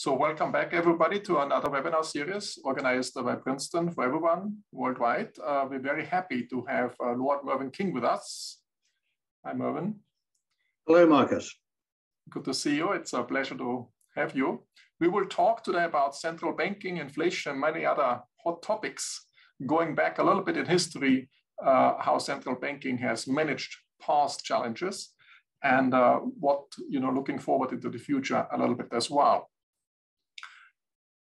So welcome back everybody to another webinar series organized by Princeton for everyone worldwide. Uh, we're very happy to have uh, Lord Mervyn King with us. Hi Mervyn. Hello Markus. Good to see you. It's a pleasure to have you. We will talk today about central banking, inflation, and many other hot topics, going back a little bit in history, uh, how central banking has managed past challenges and uh, what, you know, looking forward into the future a little bit as well.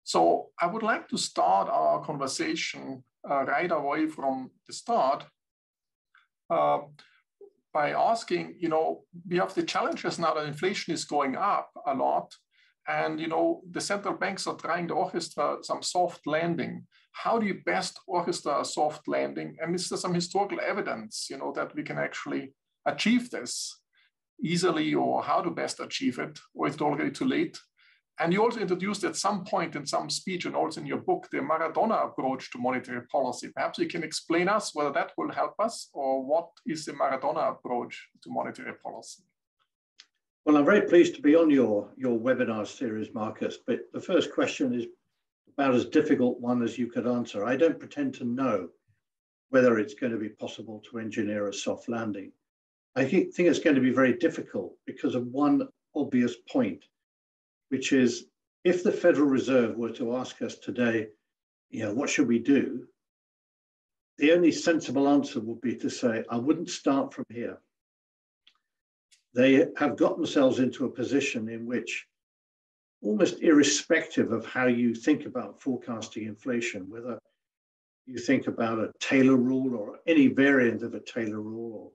So I would like to start our conversation uh, right away from the start uh, by asking, you know, we have the challenges now that inflation is going up a lot. And, you know, the central banks are trying to orchestrate some soft landing. How do you best orchestrate a soft landing? And is there some historical evidence, you know, that we can actually achieve this easily or how to best achieve it? Or is it already too late? And you also introduced at some point in some speech and also in your book the Maradona approach to monetary policy. Perhaps you can explain us whether that will help us or what is the Maradona approach to monetary policy? Well, I'm very pleased to be on your, your webinar series, Markus, but the first question is about as difficult one as you could answer. I don't pretend to know whether it's going to be possible to engineer a soft landing. I think it's going to be very difficult because of one obvious point which is if the Federal Reserve were to ask us today, you know, what should we do? The only sensible answer would be to say, I wouldn't start from here. They have got themselves into a position in which, almost irrespective of how you think about forecasting inflation, whether you think about a Taylor rule or any variant of a Taylor rule, or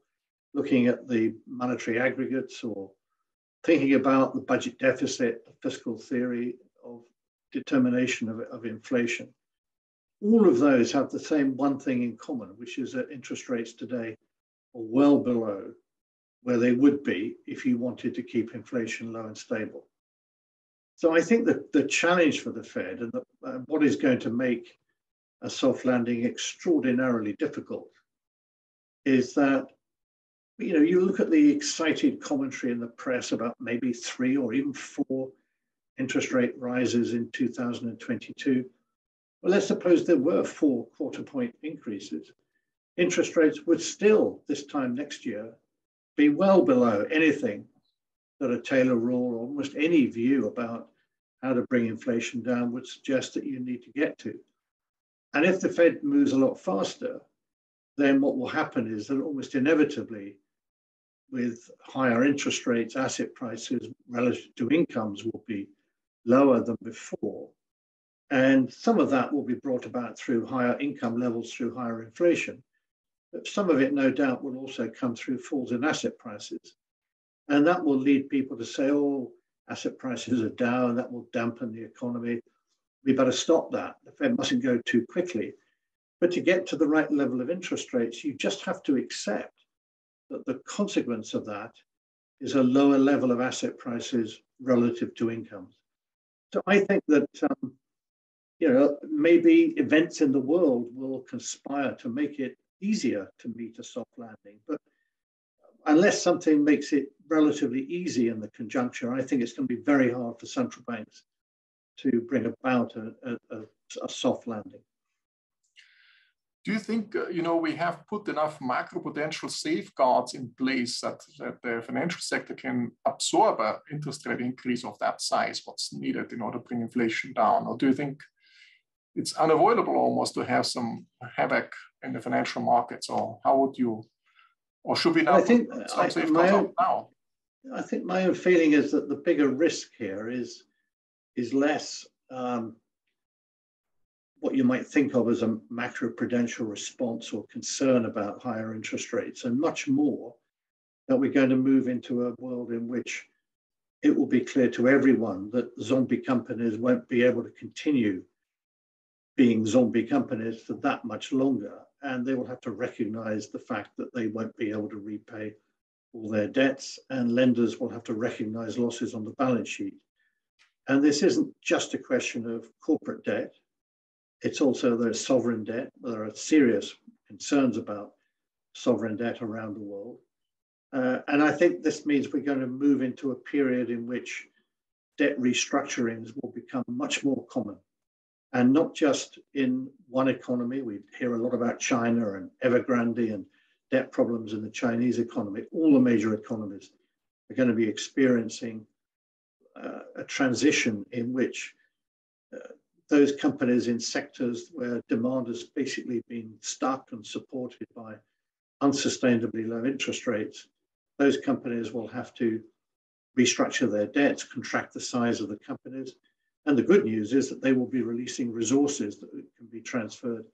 looking at the monetary aggregates or thinking about the budget deficit, the fiscal theory of determination of, of inflation. All of those have the same one thing in common, which is that interest rates today are well below where they would be if you wanted to keep inflation low and stable. So I think that the challenge for the Fed and the, uh, what is going to make a soft landing extraordinarily difficult is that you know, you look at the excited commentary in the press about maybe three or even four interest rate rises in 2022. Well, let's suppose there were four quarter point increases. Interest rates would still, this time next year, be well below anything that a Taylor rule or almost any view about how to bring inflation down would suggest that you need to get to. And if the Fed moves a lot faster, then what will happen is that almost inevitably with higher interest rates, asset prices relative to incomes will be lower than before. And some of that will be brought about through higher income levels, through higher inflation. But some of it, no doubt, will also come through falls in asset prices. And that will lead people to say, oh, asset prices are down, that will dampen the economy. We better stop that. The Fed mustn't go too quickly. But to get to the right level of interest rates, you just have to accept that the consequence of that is a lower level of asset prices relative to incomes. So I think that um, you know maybe events in the world will conspire to make it easier to meet a soft landing, but unless something makes it relatively easy in the conjuncture, I think it's going to be very hard for central banks to bring about a, a, a soft landing. Do you think, uh, you know, we have put enough macro-prudential safeguards in place that, that the financial sector can absorb an interest rate increase of that size, what's needed in order to bring inflation down? Or do you think it's unavoidable almost to have some havoc in the financial markets? Or how would you, or should we now I think, I, my own, now? I think my own feeling is that the bigger risk here is, is less um, what you might think of as a macroprudential response or concern about higher interest rates, and much more that we're going to move into a world in which it will be clear to everyone that zombie companies won't be able to continue being zombie companies for that much longer. And they will have to recognize the fact that they won't be able to repay all their debts, and lenders will have to recognize losses on the balance sheet. And this isn't just a question of corporate debt, it's also the sovereign debt. There are serious concerns about sovereign debt around the world. Uh, and I think this means we're going to move into a period in which debt restructurings will become much more common. And not just in one economy. We hear a lot about China and Evergrande and debt problems in the Chinese economy. All the major economies are going to be experiencing uh, a transition in which uh, those companies in sectors where demand has basically been stuck and supported by unsustainably low interest rates, those companies will have to restructure their debts, contract the size of the companies. And the good news is that they will be releasing resources that can be transferred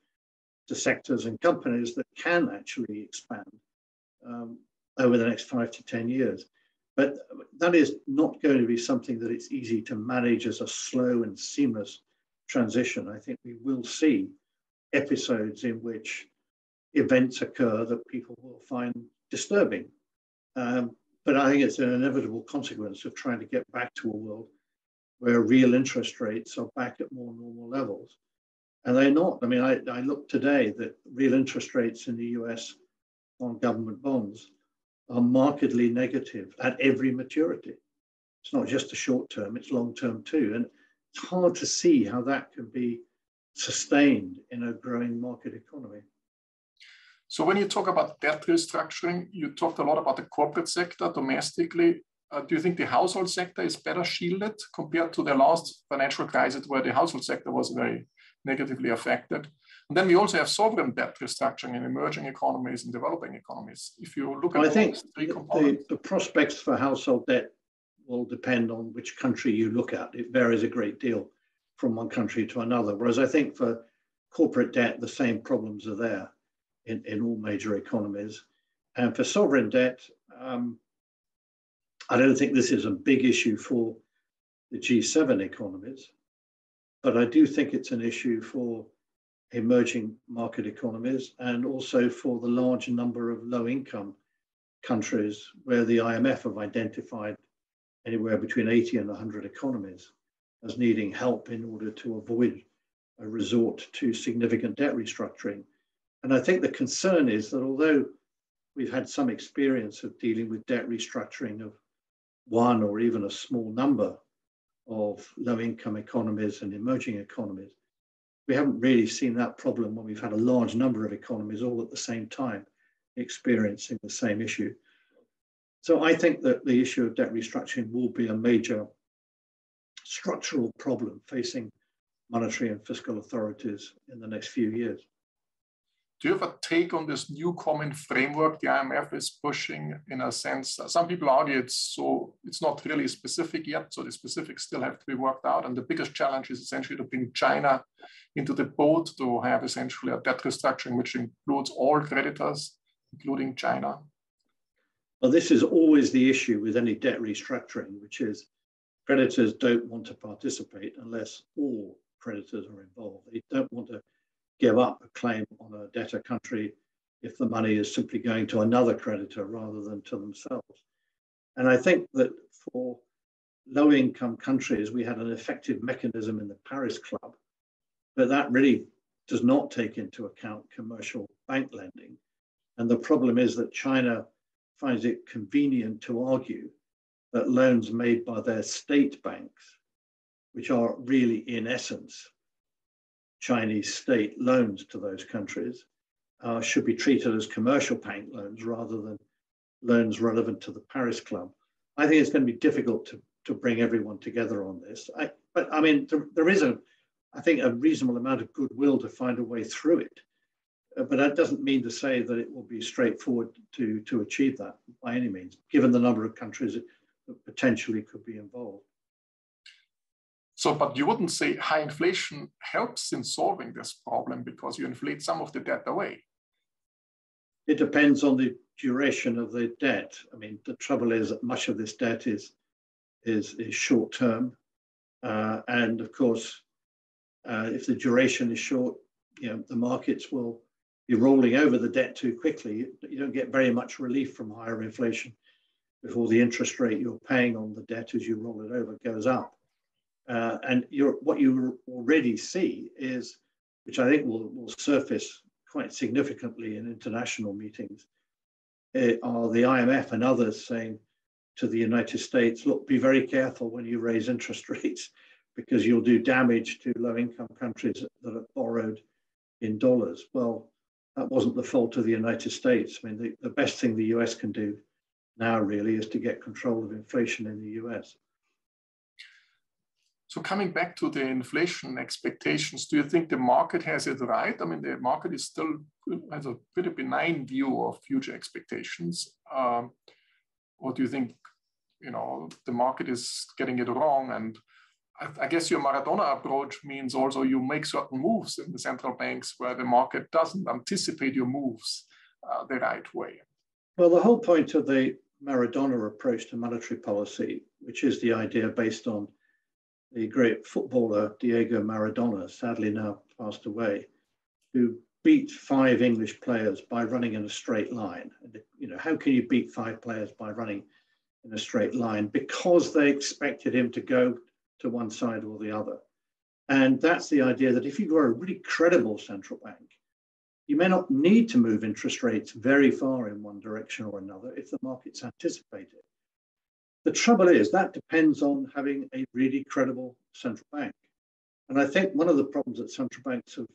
to sectors and companies that can actually expand um, over the next five to 10 years. But that is not going to be something that it's easy to manage as a slow and seamless transition. I think we will see episodes in which events occur that people will find disturbing. Um, but I think it's an inevitable consequence of trying to get back to a world where real interest rates are back at more normal levels. And they're not. I mean, I, I look today that real interest rates in the US on government bonds are markedly negative at every maturity. It's not just the short term, it's long term too. And it's hard to see how that can be sustained in a growing market economy. So when you talk about debt restructuring, you talked a lot about the corporate sector domestically. Uh, do you think the household sector is better shielded compared to the last financial crisis where the household sector was very negatively affected? And then we also have sovereign debt restructuring in emerging economies and developing economies. If you look at well, I think the, the prospects for household debt will depend on which country you look at. It varies a great deal from one country to another. Whereas I think for corporate debt, the same problems are there in, in all major economies. And for sovereign debt, um, I don't think this is a big issue for the G7 economies, but I do think it's an issue for emerging market economies and also for the large number of low income countries where the IMF have identified anywhere between 80 and 100 economies as needing help in order to avoid a resort to significant debt restructuring. And I think the concern is that although we've had some experience of dealing with debt restructuring of one or even a small number of low income economies and emerging economies, we haven't really seen that problem when we've had a large number of economies all at the same time experiencing the same issue. So I think that the issue of debt restructuring will be a major structural problem facing monetary and fiscal authorities in the next few years. Do you have a take on this new common framework the IMF is pushing in a sense? Some people argue it's so it's not really specific yet, so the specifics still have to be worked out. And the biggest challenge is essentially to bring China into the boat to have essentially a debt restructuring which includes all creditors, including China. Well, this is always the issue with any debt restructuring, which is creditors don't want to participate unless all creditors are involved. They don't want to give up a claim on a debtor country if the money is simply going to another creditor rather than to themselves. And I think that for low income countries, we had an effective mechanism in the Paris Club, but that really does not take into account commercial bank lending. And the problem is that China finds it convenient to argue that loans made by their state banks, which are really in essence Chinese state loans to those countries uh, should be treated as commercial bank loans rather than loans relevant to the Paris Club. I think it's going to be difficult to, to bring everyone together on this. I, but I mean, there, there is a, I think, a reasonable amount of goodwill to find a way through it. Uh, but that doesn't mean to say that it will be straightforward to, to achieve that by any means, given the number of countries that potentially could be involved. So, but you wouldn't say high inflation helps in solving this problem because you inflate some of the debt away. It depends on the duration of the debt. I mean, the trouble is that much of this debt is is, is short term, uh, and of course, uh, if the duration is short, you know the markets will be rolling over the debt too quickly. You don't get very much relief from higher inflation before the interest rate you're paying on the debt as you roll it over goes up. Uh, and what you already see is, which I think will, will surface quite significantly in international meetings, uh, are the IMF and others saying to the United States, look, be very careful when you raise interest rates because you'll do damage to low income countries that have borrowed in dollars. Well, that wasn't the fault of the United States. I mean, the, the best thing the US can do now really is to get control of inflation in the US. So coming back to the inflation expectations, do you think the market has it right? I mean, the market is still has a pretty benign view of future expectations. Um, or do you think, you know, the market is getting it wrong? And I, guess your Maradona approach means also you make certain moves in the central banks where the market doesn't anticipate your moves uh, the right way. Well, the whole point of the Maradona approach to monetary policy, which is the idea based on the great footballer Diego Maradona, sadly now passed away, who beat five English players by running in a straight line. You know, how can you beat five players by running in a straight line? Because they expected him to go to one side or the other. And that's the idea that if you are a really credible central bank, you may not need to move interest rates very far in one direction or another if the markets anticipate it. The trouble is that depends on having a really credible central bank. And I think one of the problems that central banks have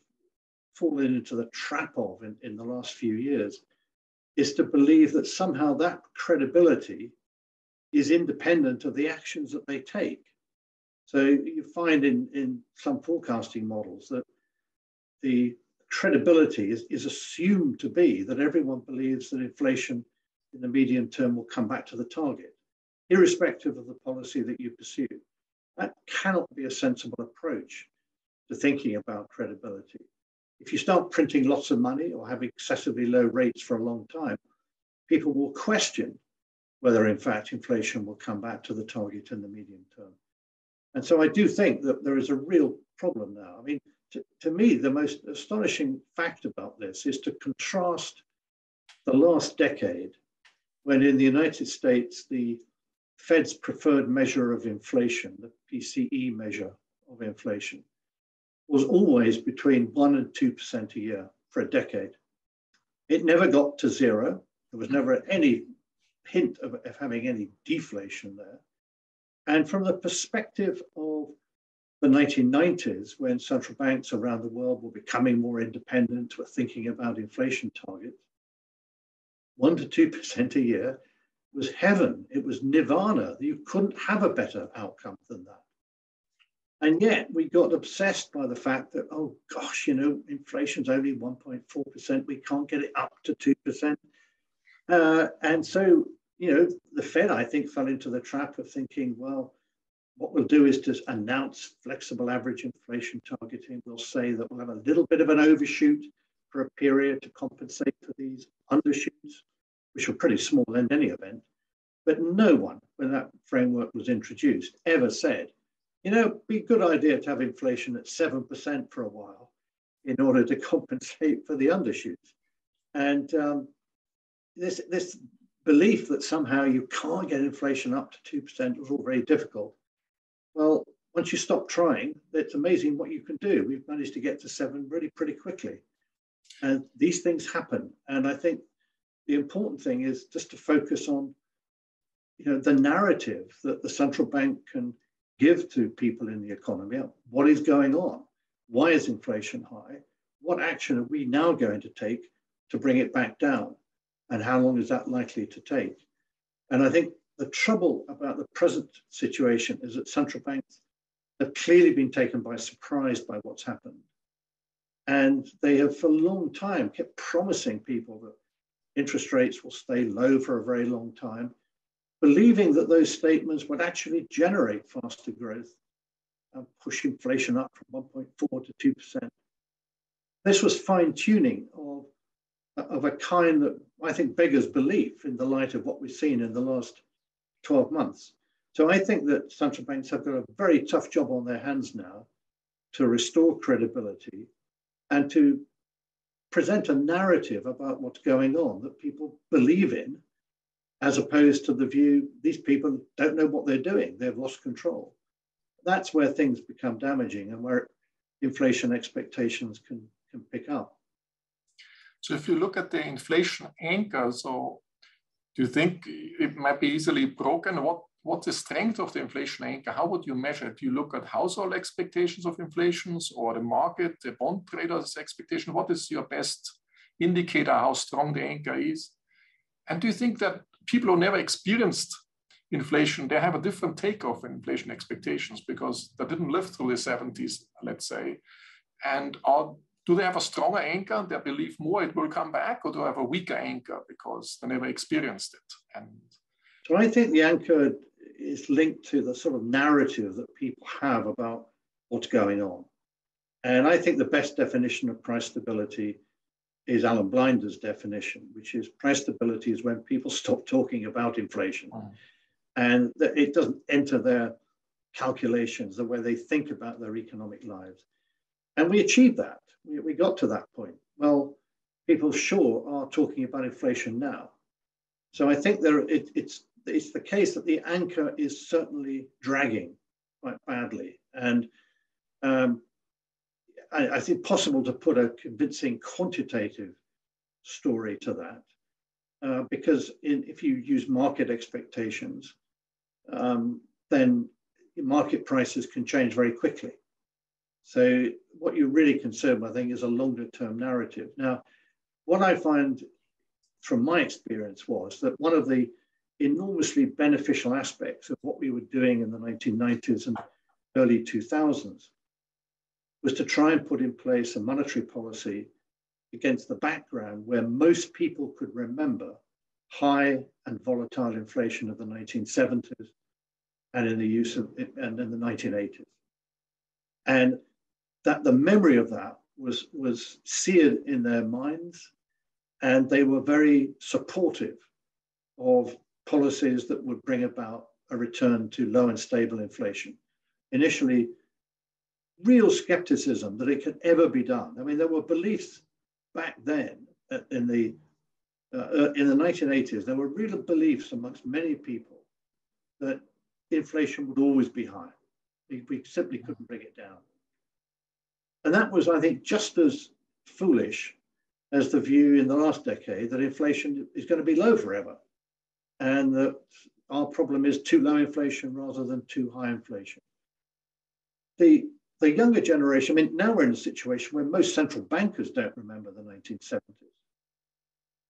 fallen into the trap of in, in the last few years is to believe that somehow that credibility is independent of the actions that they take. So you find in, in some forecasting models that the credibility is, is assumed to be that everyone believes that inflation in the medium term will come back to the target irrespective of the policy that you pursue. That cannot be a sensible approach to thinking about credibility. If you start printing lots of money or have excessively low rates for a long time, people will question whether, in fact, inflation will come back to the target in the medium term. And so I do think that there is a real problem now. I mean, to, to me, the most astonishing fact about this is to contrast the last decade when in the United States, the Fed's preferred measure of inflation, the PCE measure of inflation, was always between 1% and 2% a year for a decade. It never got to zero. There was never any hint of, of having any deflation there. And from the perspective of the 1990s, when central banks around the world were becoming more independent, were thinking about inflation targets, 1% to 2% a year was heaven. It was nirvana. You couldn't have a better outcome than that. And yet we got obsessed by the fact that, oh gosh, you know, inflation's only 1.4%. We can't get it up to 2%. Uh, and so, you know, the Fed, I think, fell into the trap of thinking, well, what we'll do is to announce flexible average inflation targeting. We'll say that we'll have a little bit of an overshoot for a period to compensate for these undershoots which were pretty small in any event. But no one, when that framework was introduced, ever said, you know, be a good idea to have inflation at 7% for a while in order to compensate for the undershoots. And um, this, this belief that somehow you can't get inflation up to 2% was all very difficult. Well, once you stop trying, it's amazing what you can do. We've managed to get to seven really pretty quickly. And these things happen. And I think the important thing is just to focus on you know the narrative that the central bank can give to people in the economy what is going on why is inflation high what action are we now going to take to bring it back down and how long is that likely to take and i think the trouble about the present situation is that central banks have clearly been taken by surprise by what's happened and they have for a long time kept promising people that interest rates will stay low for a very long time, believing that those statements would actually generate faster growth and push inflation up from 1.4 to 2%. This was fine tuning of, of a kind that I think beggars belief in the light of what we've seen in the last 12 months. So I think that central banks have got a very tough job on their hands now to restore credibility and to present a narrative about what's going on that people believe in, as opposed to the view these people don't know what they're doing, they've lost control. That's where things become damaging and where inflation expectations can, can pick up. So if you look at the inflation anchor, so do you think it might be easily broken? What what's the strength of the inflation anchor? How would you measure it? Do you look at household expectations of inflations or the market, the bond traders' expectation? What is your best indicator how strong the anchor is? And do you think that people who never experienced inflation, they have a different take of inflation expectations because they didn't live through the 70s, let's say. And are, do they have a stronger anchor? and They believe more it will come back, or do they have a weaker anchor because they never experienced it? And so I think the anchor is linked to the sort of narrative that people have about what's going on. And I think the best definition of price stability is Alan Blinder's definition, which is price stability is when people stop talking about inflation mm. and it doesn't enter their calculations, the way they think about their economic lives. And we achieved that. We, we got to that point. Well, people sure are talking about inflation now. So I think there it, it's it's the case that the anchor is certainly dragging quite badly. And um, I, I, think possible to put a convincing quantitative story to that. Uh, because in, if you use market expectations, um, then market prices can change very quickly. So what you're really concerned I think, is a longer term narrative. Now, what I find from my experience was that one of the enormously beneficial aspects of what we were doing in the 1990s and early 2000s was to try and put in place a monetary policy against the background where most people could remember high and volatile inflation of the 1970s and in the use of and in the 1980s. And that the memory of that was, was seared in their minds and they were very supportive of policies that would bring about a return to low and stable inflation. Initially, real skepticism that it could ever be done. I mean, there were beliefs back then in the uh, in the 1980s. There were real beliefs amongst many people that inflation would always be high. We, we simply couldn't bring it down. And that was, I think, just as foolish as the view in the last decade that inflation is going to be low forever and that our problem is too low inflation rather than too high inflation. The, the younger generation, I mean, now we're in a situation where most central bankers don't remember the 1970s.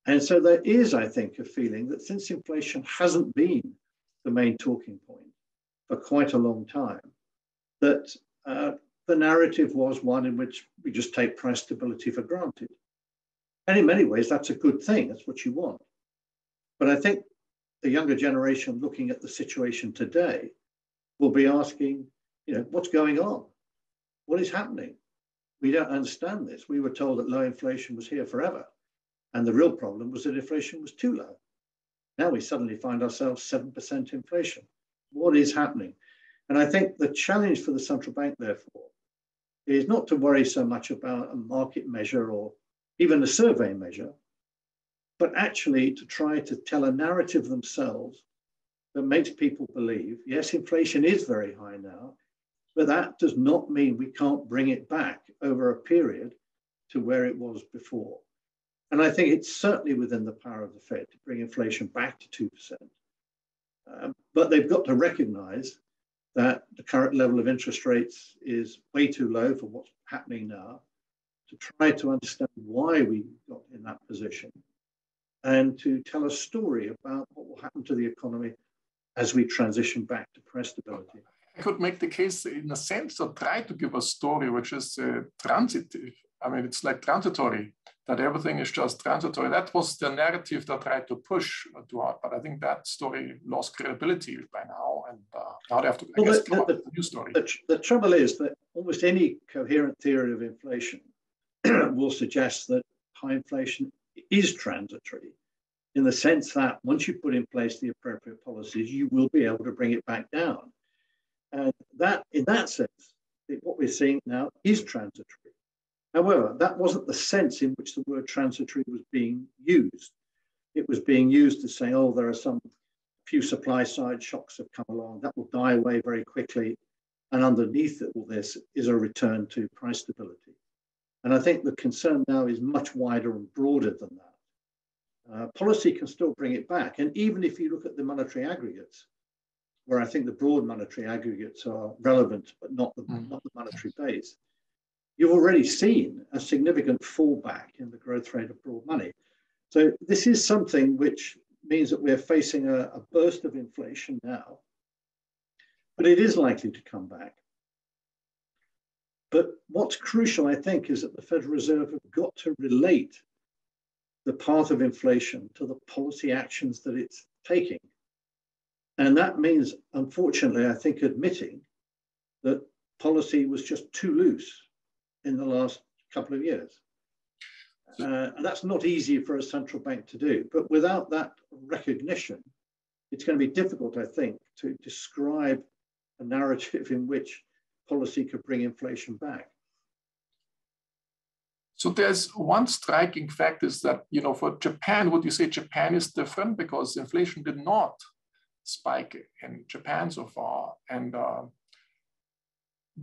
And so there is, I think, a feeling that since inflation hasn't been the main talking point for quite a long time, that uh, the narrative was one in which we just take price stability for granted. And in many ways, that's a good thing. That's what you want. But I think the younger generation looking at the situation today will be asking, you know, what's going on? What is happening? We don't understand this. We were told that low inflation was here forever. And the real problem was that inflation was too low. Now we suddenly find ourselves 7% inflation. What is happening? And I think the challenge for the central bank, therefore, is not to worry so much about a market measure or even a survey measure, but actually to try to tell a narrative themselves that makes people believe yes, inflation is very high now, but that does not mean we can't bring it back over a period to where it was before. And I think it's certainly within the power of the Fed to bring inflation back to 2%. Um, but they've got to recognize that the current level of interest rates is way too low for what's happening now, to try to understand why we got in that position and to tell a story about what will happen to the economy as we transition back to price stability. I could make the case in a sense or try to give a story which is uh, transitive. I mean, it's like transitory, that everything is just transitory. That was the narrative that tried to push too hard, but I think that story lost credibility by now, and uh, now they have to, I well, guess, the, come up with a new story. The, the trouble is that almost any coherent theory of inflation will suggest that high inflation is transitory in the sense that once you put in place the appropriate policies, you will be able to bring it back down. And that, in that sense, what we're seeing now is transitory. However, that wasn't the sense in which the word transitory was being used. It was being used to say, oh, there are some few supply side shocks have come along, that will die away very quickly. And underneath all this is a return to price stability. And I think the concern now is much wider and broader than that. Uh, policy can still bring it back. And even if you look at the monetary aggregates, where I think the broad monetary aggregates are relevant, but not the, mm. not the monetary base, you've already seen a significant fallback in the growth rate of broad money. So this is something which means that we're facing a, a burst of inflation now, but it is likely to come back. But what's crucial, I think, is that the Federal Reserve have got to relate the path of inflation to the policy actions that it's taking. And that means, unfortunately, I think, admitting that policy was just too loose in the last couple of years. Uh, and that's not easy for a central bank to do. But without that recognition, it's going to be difficult, I think, to describe a narrative in which policy could bring inflation back. So there's one striking fact is that, you know, for Japan, would you say Japan is different because inflation did not spike in Japan so far? And uh,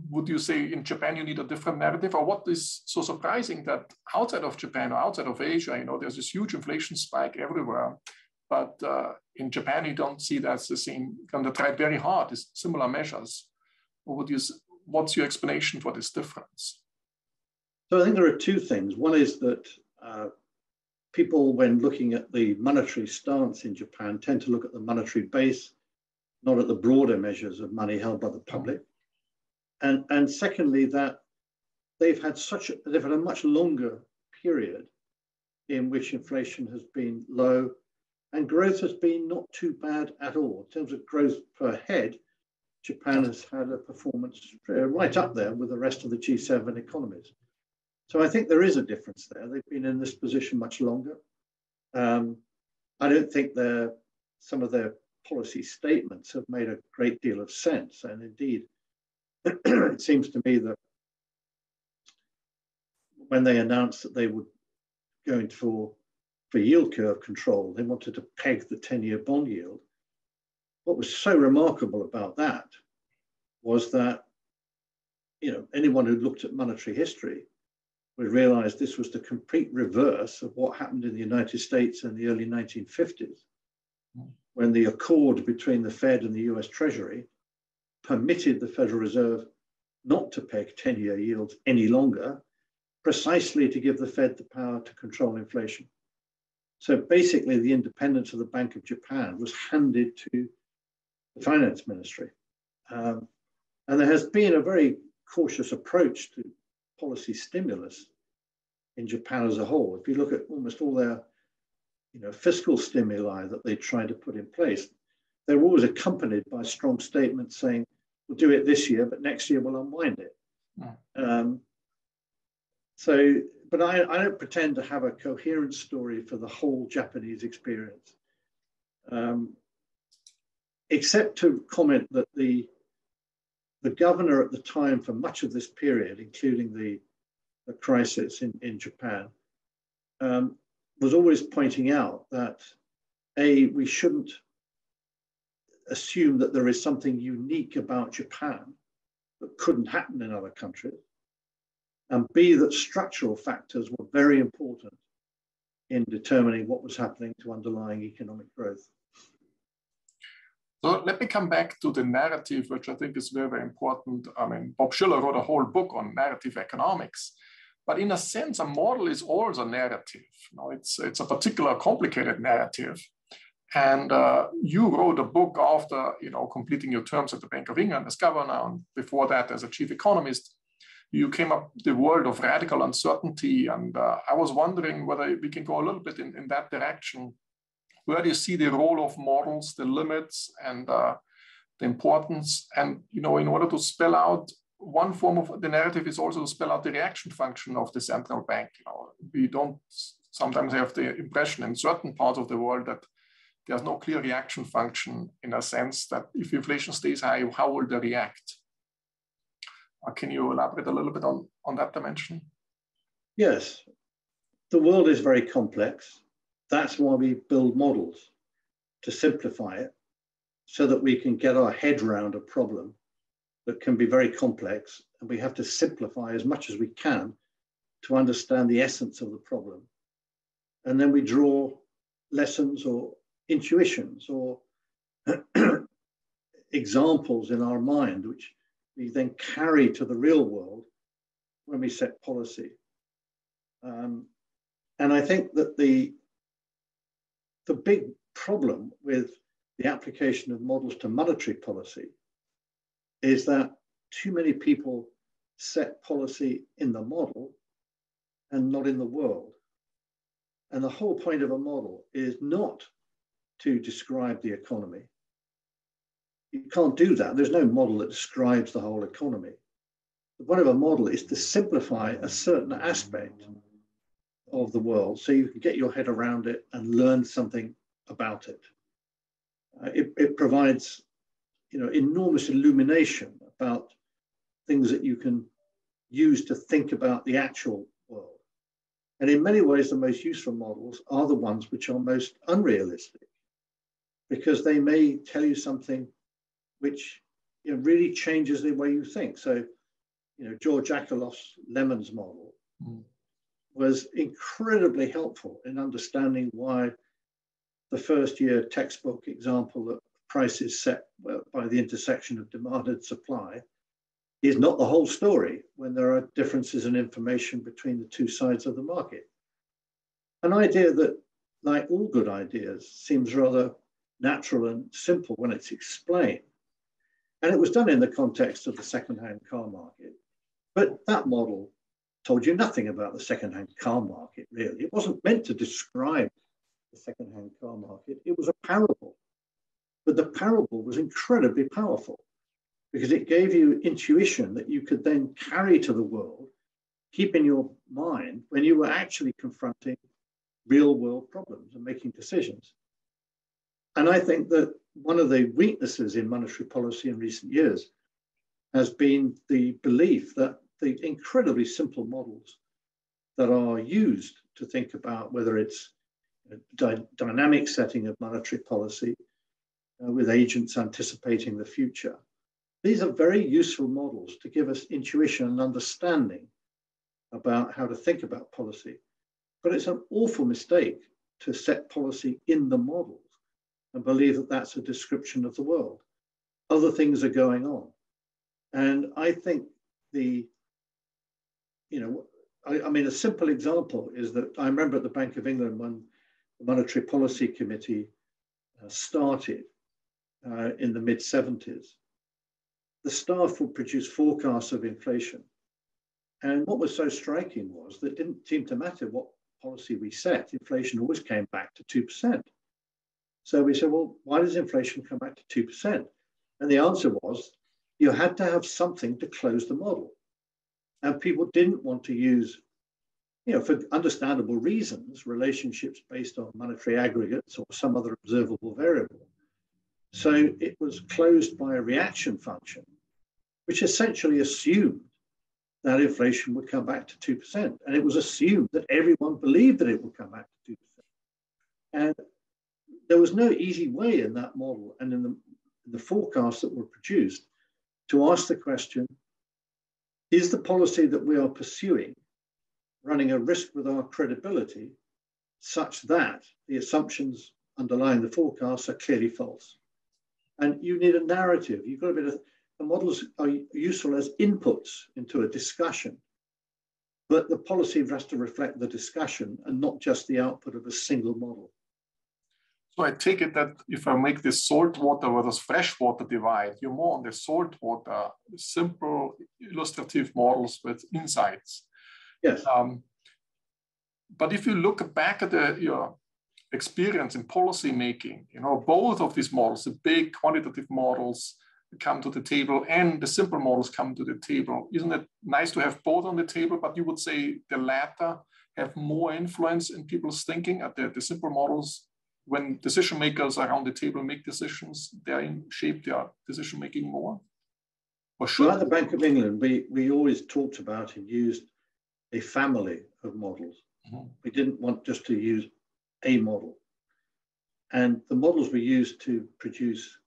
would you say in Japan you need a different narrative? Or what is so surprising that outside of Japan or outside of Asia, you know, there's this huge inflation spike everywhere. But uh, in Japan, you don't see that's the same. And they tried very hard, is similar measures. Or would you, what's your explanation for this difference? So I think there are two things. One is that uh, people, when looking at the monetary stance in Japan, tend to look at the monetary base, not at the broader measures of money held by the public. And, and secondly, that they've had such a, they've had a much longer period in which inflation has been low and growth has been not too bad at all. In terms of growth per head, Japan has had a performance right up there with the rest of the G7 economies. So I think there is a difference there. They've been in this position much longer. Um, I don't think some of their policy statements have made a great deal of sense. And indeed, it seems to me that when they announced that they would go into for, for yield curve control, they wanted to peg the 10 year bond yield. What was so remarkable about that was that you know anyone who looked at monetary history would realize this was the complete reverse of what happened in the United States in the early 1950s, hmm. when the accord between the Fed and the US Treasury permitted the Federal Reserve not to peg 10 year yields any longer, precisely to give the Fed the power to control inflation. So basically, the independence of the Bank of Japan was handed to the finance ministry. Um, and there has been a very cautious approach to policy stimulus in Japan as a whole. If you look at almost all their you know, fiscal stimuli that they try to put in place, they're always accompanied by strong statements saying, we'll do it this year, but next year we'll unwind it. Mm. Um, so, but I, I, don't pretend to have a coherent story for the whole Japanese experience, um, except to comment that the the governor at the time for much of this period, including the, the crisis in, in Japan, um, was always pointing out that a we shouldn't assume that there is something unique about Japan that couldn't happen in other countries, and B, that structural factors were very important in determining what was happening to underlying economic growth. So let me come back to the narrative, which I think is very, very important. I mean, Bob Shiller wrote a whole book on narrative economics. But in a sense, a model is also a narrative. You know, it's, it's a particular complicated narrative. And uh, you wrote a book after you know completing your terms at the Bank of England as governor, and before that as a chief economist. You came up the world of radical uncertainty, and uh, I was wondering whether we can go a little bit in, in that direction. Where do you see the role of models, the limits, and uh, the importance? And you know, in order to spell out one form of the narrative is also to spell out the reaction function of the central bank. You know, we don't sometimes have the impression in certain parts of the world that there's no clear reaction function in a sense that if inflation stays high, how will they react? Uh, can you elaborate a little bit on, on that dimension? Yes. The world is very complex. That's why we build models to simplify it so that we can get our head around a problem that can be very complex. And we have to simplify as much as we can to understand the essence of the problem. And then we draw lessons or intuitions or examples in our mind, which we then carry to the real world when we set policy. Um, and I think that the, the big problem with the application of models to monetary policy is that too many people set policy in the model and not in the world. And the whole point of a model is not to describe the economy. You can't do that. There's no model that describes the whole economy. The point of a model is to simplify a certain aspect of the world so you can get your head around it and learn something about it. Uh, it, it provides you know, enormous illumination about things that you can use to think about the actual world. And in many ways, the most useful models are the ones which are most unrealistic because they may tell you something which you know, really changes the way you think. So, you know, George Akerlof's Lemons model mm. was incredibly helpful in understanding why the first year textbook example that prices set by the intersection of demand and supply is not the whole story when there are differences in information between the two sides of the market. An idea that, like all good ideas, seems rather natural and simple when it's explained. And it was done in the context of the second-hand car market. But that model told you nothing about the second-hand car market, really. It wasn't meant to describe the second-hand car market. It was a parable. But the parable was incredibly powerful because it gave you intuition that you could then carry to the world, keep in your mind when you were actually confronting real world problems and making decisions. And I think that one of the weaknesses in monetary policy in recent years has been the belief that the incredibly simple models that are used to think about whether it's a dy dynamic setting of monetary policy uh, with agents anticipating the future these are very useful models to give us intuition and understanding about how to think about policy. But it's an awful mistake to set policy in the models and believe that that's a description of the world. Other things are going on. And I think the, you know, I, I mean, a simple example is that I remember at the Bank of England when the Monetary Policy Committee uh, started uh, in the mid 70s the staff would produce forecasts of inflation. And what was so striking was that it didn't seem to matter what policy we set, inflation always came back to 2%. So we said, well, why does inflation come back to 2%? And the answer was you had to have something to close the model. And people didn't want to use, you know, for understandable reasons, relationships based on monetary aggregates or some other observable variable. So it was closed by a reaction function which essentially assumed that inflation would come back to 2%. And it was assumed that everyone believed that it would come back to 2%. And there was no easy way in that model and in the, the forecasts that were produced to ask the question is the policy that we are pursuing running a risk with our credibility such that the assumptions underlying the forecasts are clearly false? And you need a narrative. You've got a bit of the models are useful as inputs into a discussion, but the policy has to reflect the discussion and not just the output of a single model. So I take it that if I make this saltwater versus freshwater divide, you're more on the saltwater, simple illustrative models with insights. Yes. Um, but if you look back at the, your experience in policy making, you know, both of these models, the big quantitative models come to the table and the simple models come to the table. Isn't it nice to have both on the table, but you would say the latter have more influence in people's thinking at the, the simple models when decision makers around the table make decisions, they shape their decision making more? Or should well, at the Bank of England, we, we always talked about and used a family of models. Mm -hmm. We didn't want just to use a model. And the models we used to produce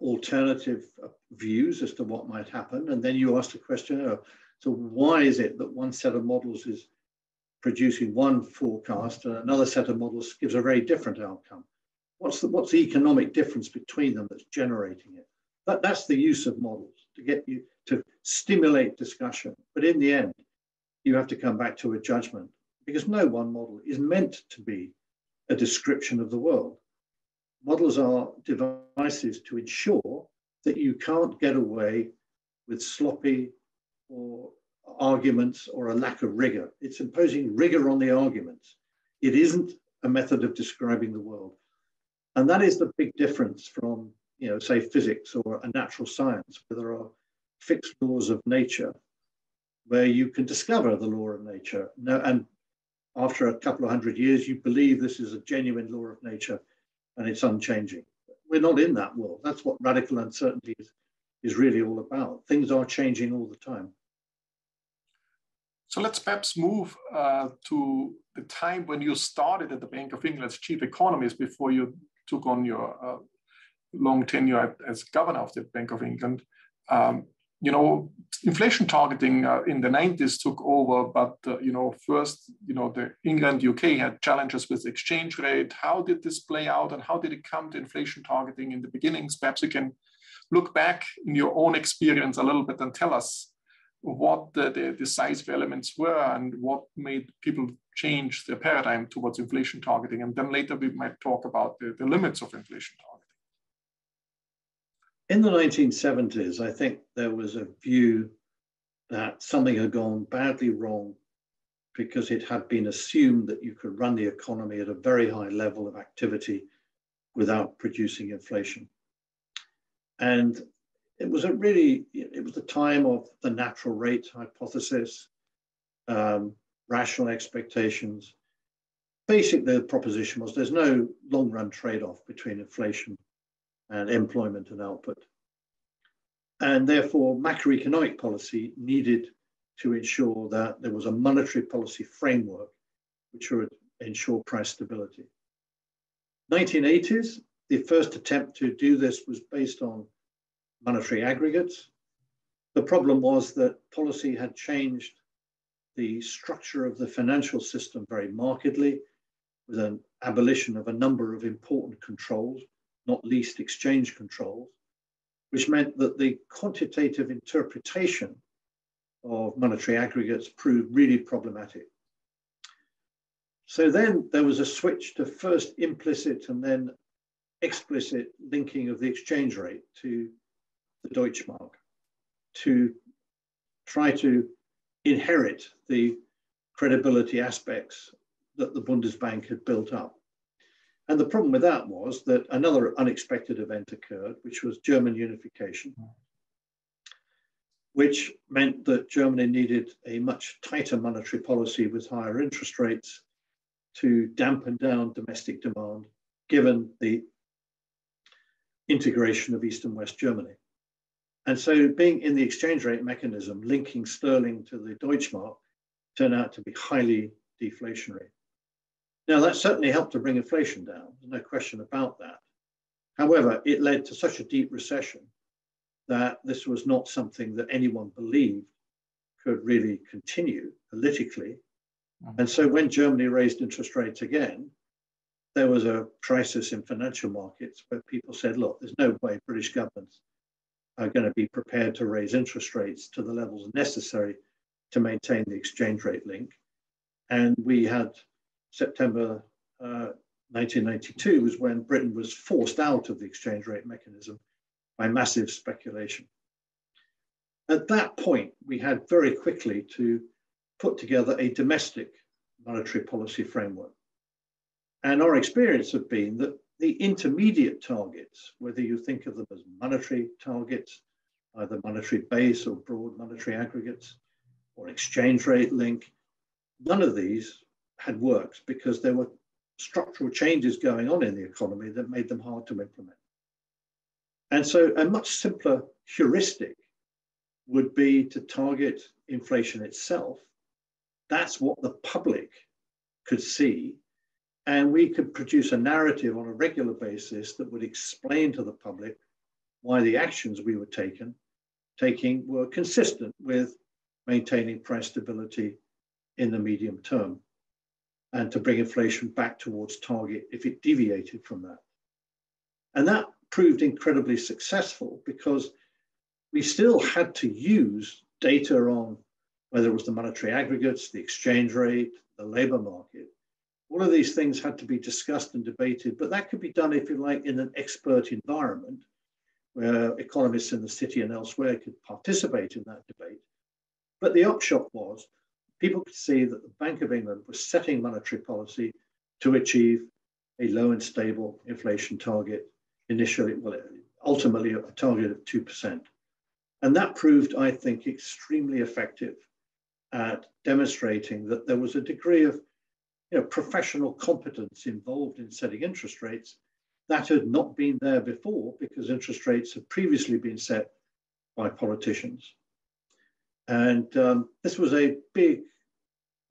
alternative views as to what might happen. And then you ask the question, oh, so why is it that one set of models is producing one forecast and another set of models gives a very different outcome. What's the, what's the economic difference between them that's generating it? That, that's the use of models to get you to stimulate discussion. But in the end, you have to come back to a judgment because no one model is meant to be a description of the world. Models are devices to ensure that you can't get away with sloppy or arguments or a lack of rigor. It's imposing rigor on the arguments. It isn't a method of describing the world. And that is the big difference from, you know, say physics or a natural science, where there are fixed laws of nature, where you can discover the law of nature. No, and after a couple of hundred years, you believe this is a genuine law of nature and it's unchanging. We're not in that world. That's what radical uncertainty is, is really all about. Things are changing all the time. So let's perhaps move uh, to the time when you started at the Bank of England as chief economist before you took on your uh, long tenure as governor of the Bank of England. Um, you know, inflation targeting uh, in the 90s took over, but uh, you know, first, you know, the England, UK had challenges with exchange rate. How did this play out, and how did it come to inflation targeting in the beginnings? Perhaps you can look back in your own experience a little bit and tell us what the, the decisive elements were and what made people change their paradigm towards inflation targeting. And then later we might talk about the, the limits of inflation targeting. In the 1970s, I think there was a view that something had gone badly wrong because it had been assumed that you could run the economy at a very high level of activity without producing inflation. And it was a really, it was the time of the natural rate hypothesis, um, rational expectations. Basically, the proposition was there's no long run trade off between inflation and employment and output. And therefore, macroeconomic policy needed to ensure that there was a monetary policy framework which would ensure price stability. 1980s, the first attempt to do this was based on monetary aggregates. The problem was that policy had changed the structure of the financial system very markedly with an abolition of a number of important controls, not least exchange controls, which meant that the quantitative interpretation of monetary aggregates proved really problematic. So then there was a switch to first implicit and then explicit linking of the exchange rate to the Deutschmark to try to inherit the credibility aspects that the Bundesbank had built up. And the problem with that was that another unexpected event occurred, which was German unification, which meant that Germany needed a much tighter monetary policy with higher interest rates to dampen down domestic demand, given the integration of East and West Germany. And so being in the exchange rate mechanism, linking sterling to the Deutschmark turned out to be highly deflationary. Now that certainly helped to bring inflation down, there's no question about that. However, it led to such a deep recession that this was not something that anyone believed could really continue politically. Mm-hmm. And so when Germany raised interest rates again, there was a crisis in financial markets where people said, look, there's no way British governments are going to be prepared to raise interest rates to the levels necessary to maintain the exchange rate link. And we had September uh, 1992 was when Britain was forced out of the exchange rate mechanism by massive speculation. At that point, we had very quickly to put together a domestic monetary policy framework. And our experience had been that the intermediate targets, whether you think of them as monetary targets, either monetary base or broad monetary aggregates, or exchange rate link, none of these had worked because there were structural changes going on in the economy that made them hard to implement. And so a much simpler heuristic would be to target inflation itself. That's what the public could see and we could produce a narrative on a regular basis that would explain to the public why the actions we were taking, taking were consistent with maintaining price stability in the medium term. and to bring inflation back towards target if it deviated from that. And that proved incredibly successful because we still had to use data on whether it was the monetary aggregates, the exchange rate, the labor market. All of these things had to be discussed and debated, but that could be done, if you like, in an expert environment where economists in the city and elsewhere could participate in that debate. But the upshot was people could see that the Bank of England was setting monetary policy to achieve a low and stable inflation target initially, well, ultimately a target of 2%. And that proved, I think, extremely effective at demonstrating that there was a degree of you know, professional competence involved in setting interest rates that had not been there before because interest rates had previously been set by politicians. And um, this was a big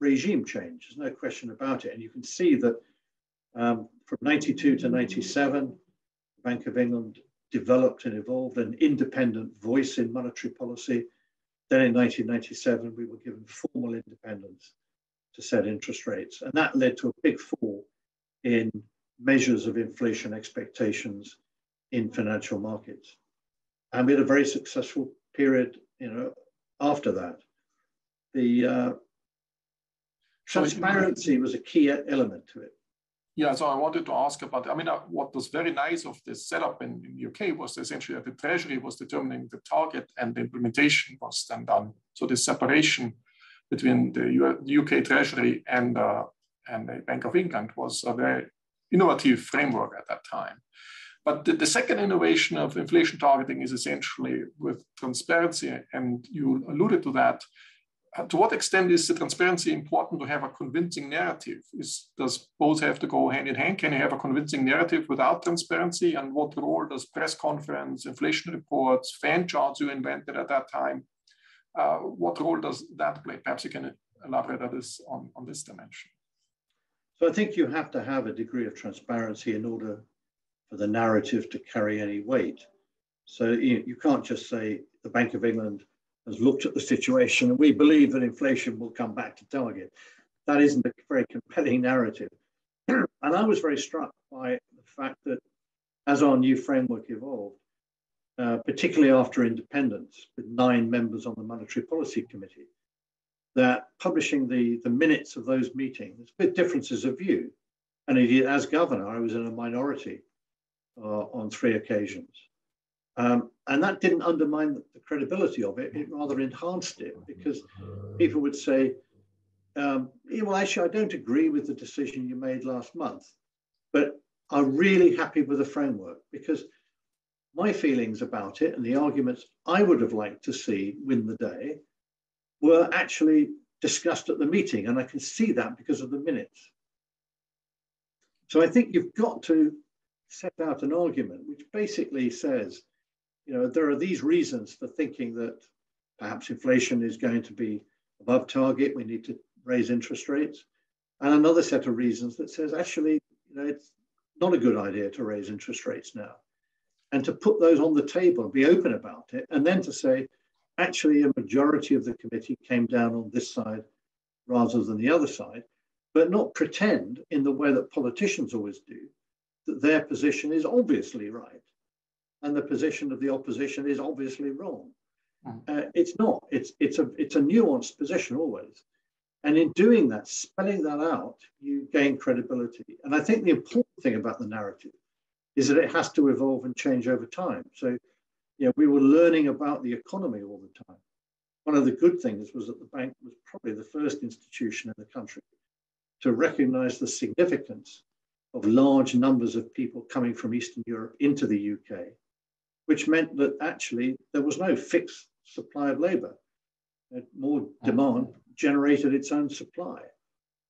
regime change, there's no question about it. And you can see that um, from 92 to 97, the Bank of England developed and evolved an independent voice in monetary policy. Then in 1997, we were given formal independence to set interest rates. And that led to a big fall in measures of inflation expectations in financial markets. And we had a very successful period, you know, after that. The uh, transparency was a key element to it. Yeah, so I wanted to ask about, I mean, uh, what was very nice of this setup in, in the UK was essentially that the Treasury was determining the target and the implementation was then done. So the separation between the UK Treasury and, uh, and the Bank of England was a very innovative framework at that time. But the, the, second innovation of inflation targeting is essentially with transparency, and you alluded to that. Uh, to what extent is the transparency important to have a convincing narrative? Is, does both have to go hand in hand? Can you have a convincing narrative without transparency? And what role does press conference, inflation reports, fan charts you invented at that time, uh, what role does that play? Perhaps you can elaborate on this, on, on this dimension. So I think you have to have a degree of transparency in order for the narrative to carry any weight. So you, you can't just say the Bank of England has looked at the situation and we believe that inflation will come back to target. That isn't a very compelling narrative. and I was very struck by the fact that as our new framework evolved, uh, particularly after independence, with nine members on the Monetary Policy Committee, that publishing the, the minutes of those meetings with differences of view, and indeed as governor, I was in a minority uh, on three occasions. Um, and that didn't undermine the credibility of it, it rather enhanced it because people would say, um, well, actually, I don't agree with the decision you made last month, but I'm really happy with the framework because my feelings about it and the arguments I would have liked to see win the day were actually discussed at the meeting. And I can see that because of the minutes. So I think you've got to set out an argument which basically says, you know, there are these reasons for thinking that perhaps inflation is going to be above target. We need to raise interest rates. And another set of reasons that says, actually, you know, it's not a good idea to raise interest rates now and to put those on the table and be open about it, and then to say, actually, a majority of the committee came down on this side rather than the other side, but not pretend in the way that politicians always do that their position is obviously right and the position of the opposition is obviously wrong. Mm. Uh, it's not. It's it's a it's a nuanced position always, and in doing that, spelling that out, you gain credibility. And I think the important thing about the narrative is that it has to evolve and change over time. So, you know, we were learning about the economy all the time. One of the good things was that the bank was probably the first institution in the country to recognize the significance of large numbers of people coming from Eastern Europe into the UK, which meant that actually there was no fixed supply of labor. Uh, more demand generated its own supply.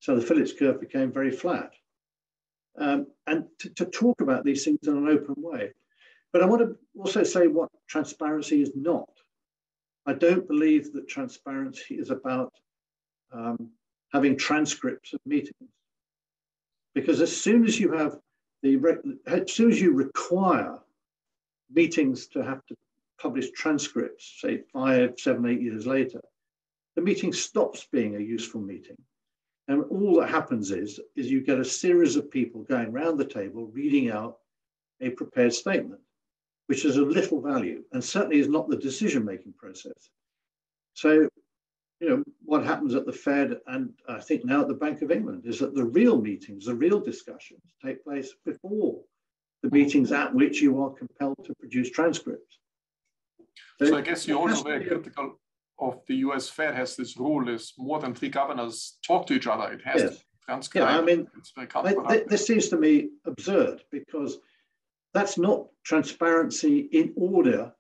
So the Phillips curve became very flat um, and to, to, talk about these things in an open way. But I want to also say what transparency is not. I don't believe that transparency is about um, having transcripts of meetings. Because as soon as you have the, as soon as you require meetings to have to publish transcripts, say five, seven, eight years later, the meeting stops being a useful meeting. And all that happens is, is you get a series of people going around the table reading out a prepared statement, which is of little value and certainly is not the decision-making process. So, you know, what happens at the Fed and I think now at the Bank of England is that the real meetings, the real discussions take place before the mm-hmm. meetings at which you are compelled to produce transcripts. So, so I guess you're also very critical of the US Fed has this rule is more than three governors talk to each other. It has yes. to. Yeah, I mean, this seems to me absurd because that's not transparency in order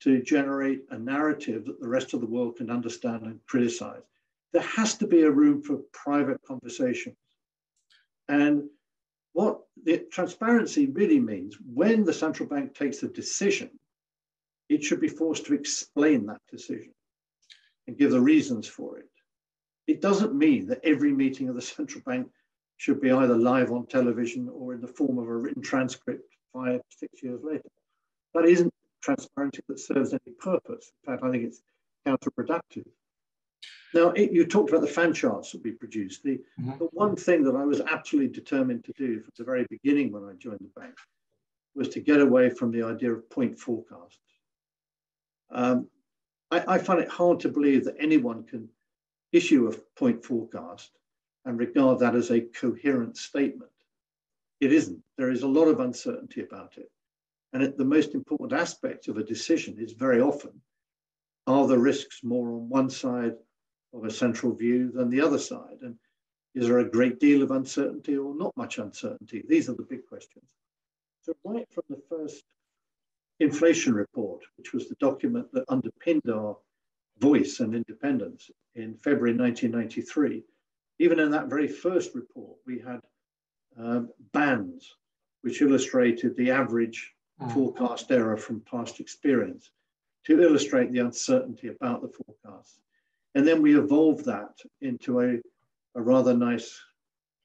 to generate a narrative that the rest of the world can understand and criticize. There has to be a room for private conversations. And what the transparency really means when the central bank takes a decision, it should be forced to explain that decision and give the reasons for it. It doesn't mean that every meeting of the central bank should be either live on television or in the form of a written transcript five, six years later. That isn't transparency that serves any purpose. In fact, I think it's counterproductive. Now, it, you talked about the fan charts that we produced. The, mm -hmm. the one thing that I was absolutely determined to do from the very beginning when I joined the bank was to get away from the idea of point forecasts. Um, I, I find it hard to believe that anyone can issue a point forecast and regard that as a coherent statement. It isn't. There is a lot of uncertainty about it. And the most important aspect of a decision is very often are the risks more on one side of a central view than the other side? And is there a great deal of uncertainty or not much uncertainty? These are the big questions. So, right from the first inflation report, which was the document that underpinned our voice and independence in February 1993. Even in that very first report, we had um, bands which illustrated the average mm. forecast error from past experience to illustrate the uncertainty about the forecast. And then we evolved that into a, a rather nice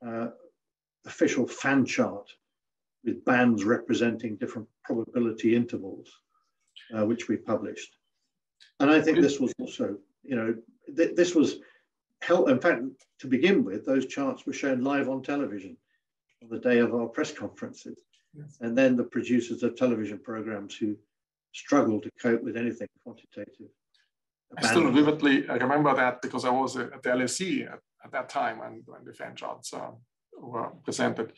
uh, official fan chart with bands representing different probability intervals, uh, which we published. And I think this was also, you know, th this was help. In fact, to begin with, those charts were shown live on television on the day of our press conferences. Yes. And then the producers of television programs who struggled to cope with anything quantitative. I still vividly remember that because I was at the LSE at, at that time when, when the fan charts uh, were presented.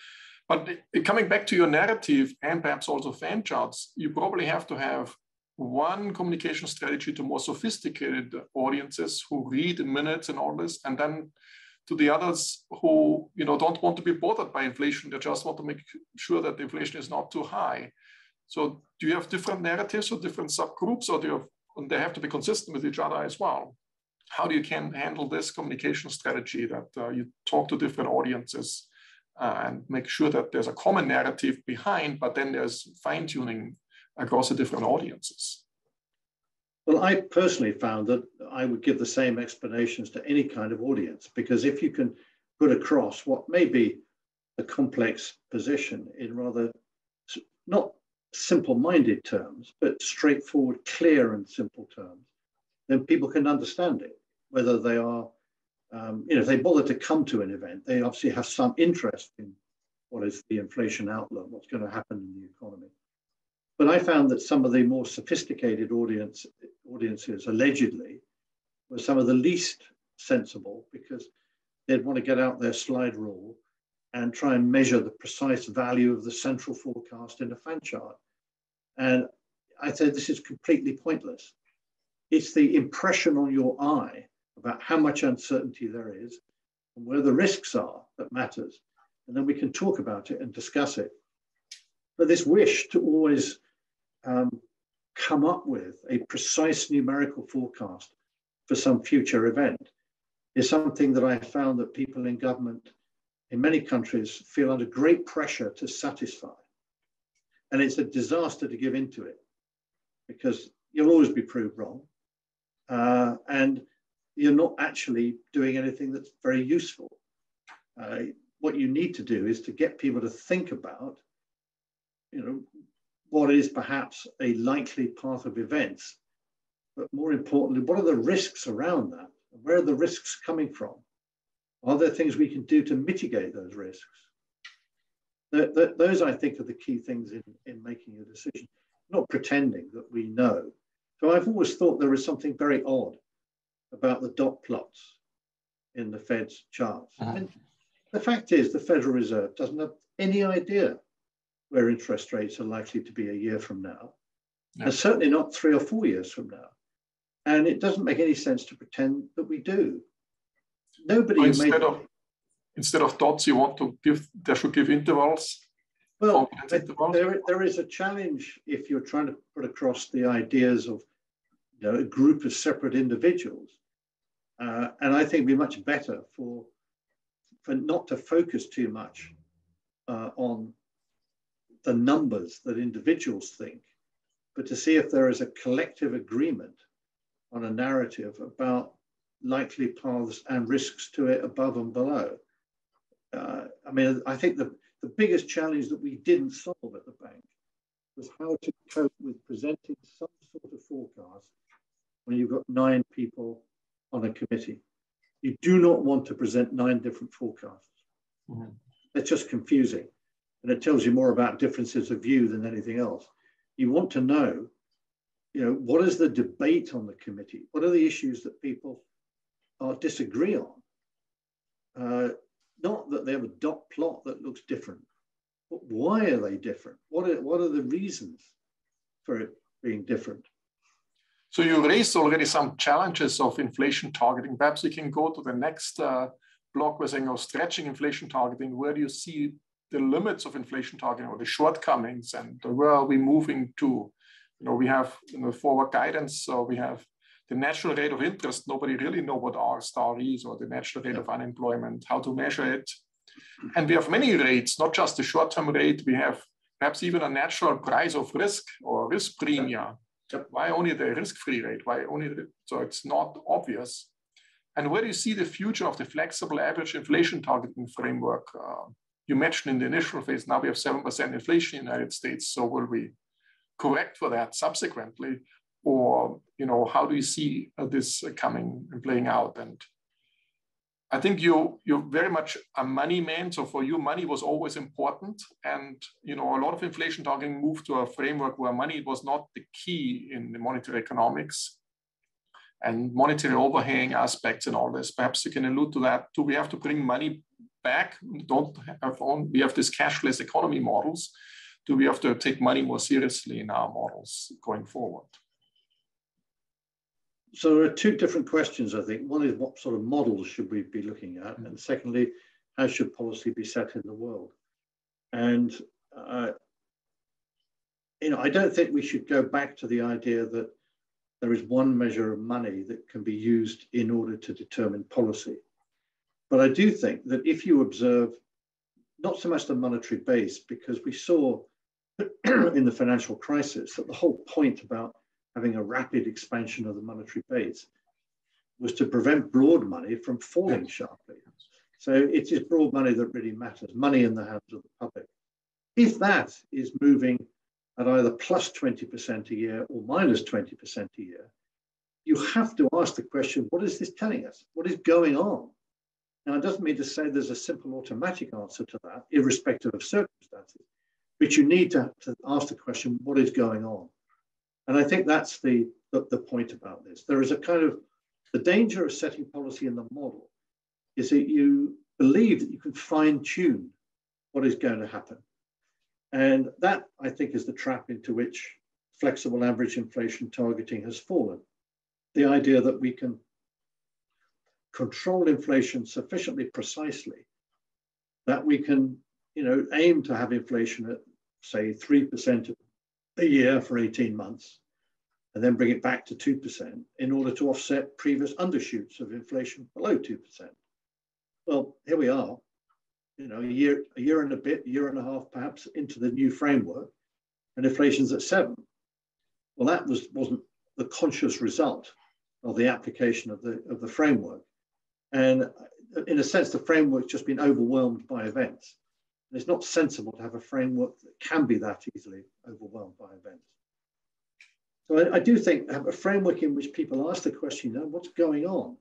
But coming back to your narrative and perhaps also fan charts, you probably have to have one communication strategy to more sophisticated audiences who read in minutes and all this, and then to the others who you know don't want to be bothered by inflation. They just want to make sure that the inflation is not too high. So do you have different narratives or different subgroups, or do you have, and they have to be consistent with each other as well? How do you can handle this communication strategy that uh, you talk to different audiences uh, and make sure that there's a common narrative behind, but then there's fine tuning across the different audiences. Well, I personally found that I would give the same explanations to any kind of audience because if you can put across what may be a complex position in rather not simple minded terms, but straightforward, clear, and simple terms, then people can understand it, whether they are um, you know, if they bother to come to an event, they obviously have some interest in what is the inflation outlook, what's going to happen in the economy. But I found that some of the more sophisticated audience audiences, allegedly, were some of the least sensible because they'd want to get out their slide rule and try and measure the precise value of the central forecast in a fan chart. And I said, this is completely pointless. It's the impression on your eye about how much uncertainty there is and where the risks are that matters. And then we can talk about it and discuss it. But this wish to always um, come up with a precise numerical forecast for some future event is something that I found that people in government in many countries feel under great pressure to satisfy. And it's a disaster to give into it because you'll always be proved wrong. Uh, and you're not actually doing anything that's very useful. Uh, what you need to do is to get people to think about, you know, what is perhaps a likely path of events, but more importantly, what are the risks around that? Where are the risks coming from? Are there things we can do to mitigate those risks? Those, I think, are the key things in, in making a decision, not pretending that we know. So I've always thought there is something very odd about the dot plots in the Fed's charts. Uh-huh. the fact is, the Federal Reserve doesn't have any idea where interest rates are likely to be a year from now, no. and certainly not three or four years from now. And it doesn't make any sense to pretend that we do. Nobody instead of instead of dots, you want to give they should give intervals. Well, intervals. There, there is a challenge if you're trying to put across the ideas of you know, a group of separate individuals. Uh, and I think it'd be much better for for not to focus too much uh, on the numbers that individuals think, but to see if there is a collective agreement on a narrative about likely paths and risks to it above and below. Uh, I mean, I think the, the biggest challenge that we didn't solve at the bank was how to cope with presenting some sort of forecast when you've got nine people on a committee. You do not want to present nine different forecasts. Mm-hmm. It's just confusing. And it tells you more about differences of view than anything else. You want to know, you know, what is the debate on the committee? What are the issues that people are disagree on? Uh, not that they have a dot plot that looks different, but why are they different? What are, what are the reasons for it being different? So you raised already some challenges of inflation targeting. Perhaps we can go to the next uh, block where saying, oh, stretching inflation targeting. Where do you see the limits of inflation targeting or the shortcomings, and where are we moving to? You know, we have you know, forward guidance, so we have the natural rate of interest. Nobody really know what R star is, or the natural rate of unemployment, how to measure it. And we have many rates, not just the short-term rate. We have perhaps even a natural price of risk or risk premium why only the risk-free rate? Why only the, so it's not obvious. And where do you see the future of the flexible average inflation targeting framework? Uh, you mentioned in the initial phase, now we have 7% inflation in the United States. So will we correct for that subsequently? Or, you know, how do you see uh, this coming and playing out? And I think you you're very much a money man. So for you, money was always important, and you know a lot of inflation talking moved to a framework where money was not the key in the monetary economics and monetary overhang aspects and all this. Perhaps you can allude to that. Do we have to bring money back? Don't have on. We have this cashless economy models. Do we have to take money more seriously in our models going forward? So there are two different questions, I think. One is what sort of models should we be looking at? And secondly, how should policy be set in the world? And, uh, you know, I don't think we should go back to the idea that there is one measure of money that can be used in order to determine policy. But I do think that if you observe not so much the monetary base, because we saw in the financial crisis that the whole point about having a rapid expansion of the monetary base was to prevent broad money from falling sharply. So it is broad money that really matters, money in the hands of the public. If that is moving at either plus 20% a year or minus 20% a year, you have to ask the question, what is this telling us? What is going on? Now, it doesn't mean to say there's a simple automatic answer to that, irrespective of circumstances, but you need to, to ask the question, what is going on? And I think that's the, the, the point about this. There is a kind of the danger of setting policy in the model is that you believe that you can fine tune what is going to happen. And that, I think, is the trap into which flexible average inflation targeting has fallen. The idea that we can control inflation sufficiently precisely that we can, you know, aim to have inflation at, say, 3% a year for 18 months and then bring it back to 2% in order to offset previous undershoots of inflation below 2%. Well, here we are, you know, a year, a year and a bit, year and a half perhaps into the new framework, and inflation's at seven. Well, that was, wasn't the conscious result of the application of the, of the framework. And in a sense, the framework's just been overwhelmed by events. And it's not sensible to have a framework that can be that easily overwhelmed by events. So I, I do think a framework in which people ask the question, you know, what's going on?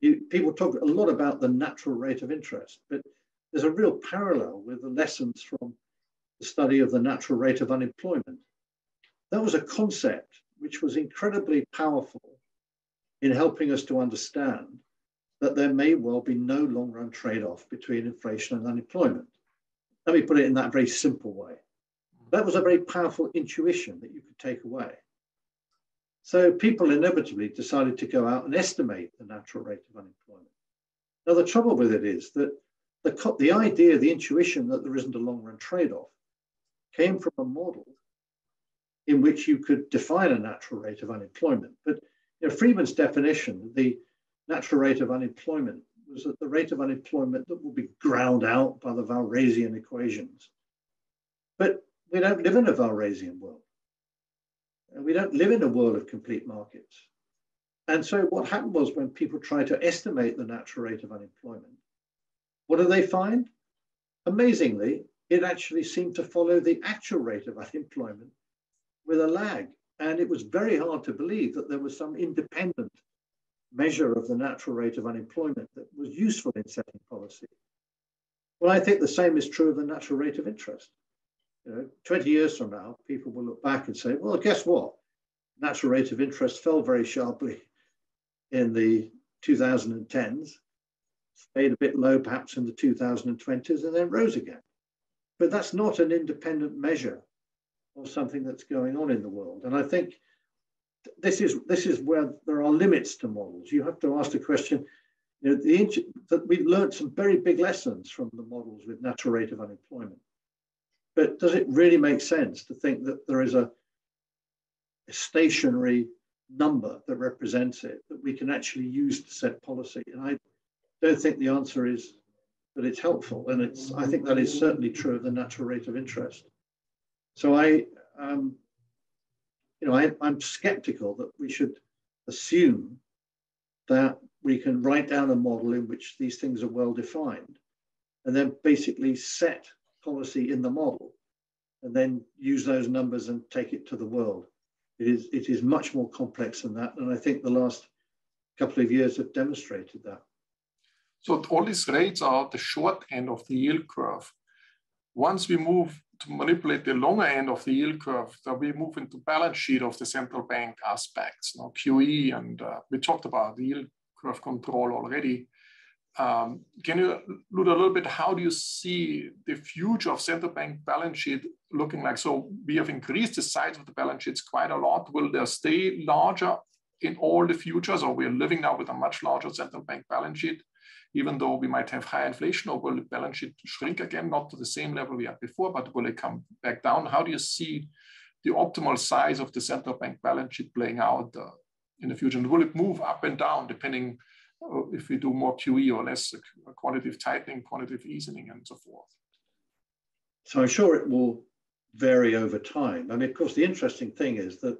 You, people talk a lot about the natural rate of interest, but there's a real parallel with the lessons from the study of the natural rate of unemployment. That was a concept which was incredibly powerful in helping us to understand that there may well be no long run trade off between inflation and unemployment. Let me put it in that very simple way. That was a very powerful intuition that you could take away. So people inevitably decided to go out and estimate the natural rate of unemployment. Now, the trouble with it is that the, the idea, the intuition that there isn't a long run trade off came from a model in which you could define a natural rate of unemployment. But you know, Friedman's definition, the natural rate of unemployment, was that the rate of unemployment that will be ground out by the Walrasian equations. But we don't live in a Walrasian world. We don't live in a world of complete markets. And so what happened was when people tried to estimate the natural rate of unemployment, what do they find? Amazingly, it actually seemed to follow the actual rate of unemployment with a lag. And it was very hard to believe that there was some independent measure of the natural rate of unemployment that was useful in setting policy. Well, I think the same is true of the natural rate of interest. You know, 20 years from now, people will look back and say, well, guess what? Natural rate of interest fell very sharply in the 2010s, stayed a bit low perhaps in the 2020s, and then rose again. But that's not an independent measure of something that's going on in the world. And I think this is this is where there are limits to models. You have to ask the question. You know, the, that we've learned some very big lessons from the models with natural rate of unemployment. But does it really make sense to think that there is a, a stationary number that represents it that we can actually use to set policy? And I don't think the answer is that it's helpful. And it's I think that is certainly true of the natural rate of interest. So I, um, you know, I, I'm skeptical that we should assume that we can write down a model in which these things are well defined and then basically set policy in the model and then use those numbers and take it to the world. It is, it is much more complex than that. And I think the last couple of years have demonstrated that. So all these rates are the short end of the yield curve. Once we move to manipulate the longer end of the yield curve, then we move into balance sheet of the central bank aspects, you know, QE, and uh, we talked about the yield curve control already. Um, can you look a little bit, how do you see the future of central bank balance sheet looking like? So we have increased the size of the balance sheets quite a lot. Will they stay larger in all the futures, or we're living now with a much larger central bank balance sheet? Even though we might have high inflation, or will the balance sheet shrink again, not to the same level we had before, but will it come back down? How do you see the optimal size of the central bank balance sheet playing out uh, in the future? And will it move up and down depending uh, if we do more QE or less uh, quantitative tightening, quantitative easing, and so forth? So I'm sure it will vary over time. I mean, of course, the interesting thing is that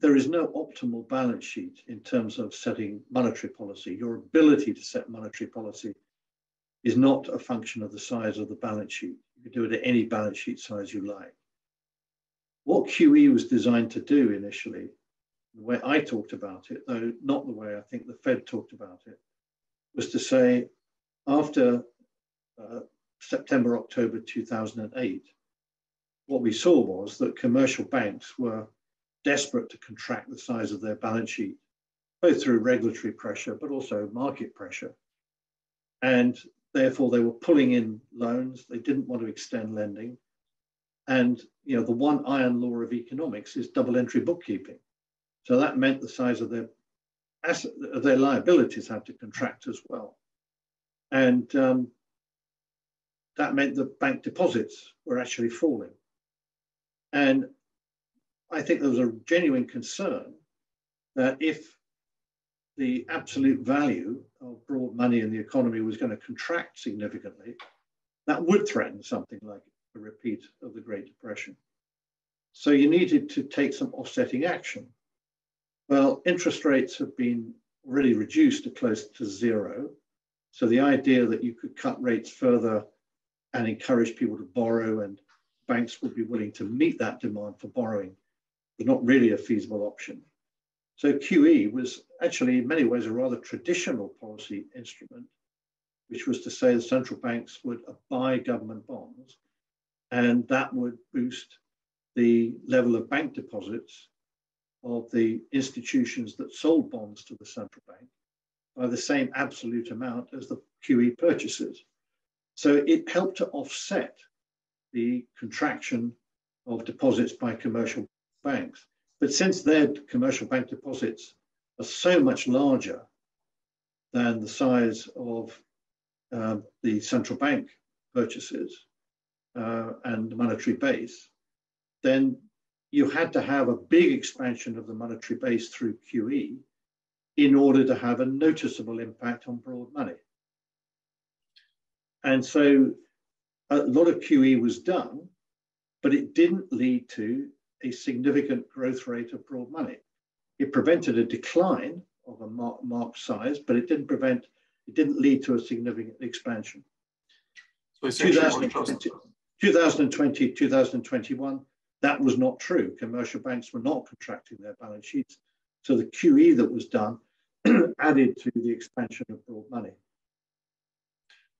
there is no optimal balance sheet in terms of setting monetary policy. Your ability to set monetary policy is not a function of the size of the balance sheet. You can do it at any balance sheet size you like. What QE was designed to do initially, the way I talked about it, though not the way I think the Fed talked about it, was to say after uh, September, October 2008, what we saw was that commercial banks were desperate to contract the size of their balance sheet, both through regulatory pressure, but also market pressure. And therefore, they were pulling in loans. They didn't want to extend lending. And you know, the one iron law of economics is double entry bookkeeping. So that meant the size of their asset, their liabilities had to contract as well. And um, that meant that bank deposits were actually falling. And I think there was a genuine concern that if the absolute value of broad money in the economy was going to contract significantly, that would threaten something like a repeat of the Great Depression. So you needed to take some offsetting action. Well, interest rates have been really reduced to close to zero. So the idea that you could cut rates further and encourage people to borrow and banks would be willing to meet that demand for borrowing not really a feasible option. So QE was actually, in many ways, a rather traditional policy instrument, which was to say the central banks would buy government bonds, and that would boost the level of bank deposits of the institutions that sold bonds to the central bank by the same absolute amount as the QE purchases. So it helped to offset the contraction of deposits by commercial banks. But since their commercial bank deposits are so much larger than the size of uh, the central bank purchases uh, and monetary base, then you had to have a big expansion of the monetary base through QE in order to have a noticeable impact on broad money. And so a lot of QE was done, but it didn't lead to a significant growth rate of broad money. It prevented a decline of a mark, mark size, but it didn't prevent, it didn't lead to a significant expansion. So 2020, 2020, 2021, that was not true. Commercial banks were not contracting their balance sheets. So the QE that was done added to the expansion of broad money.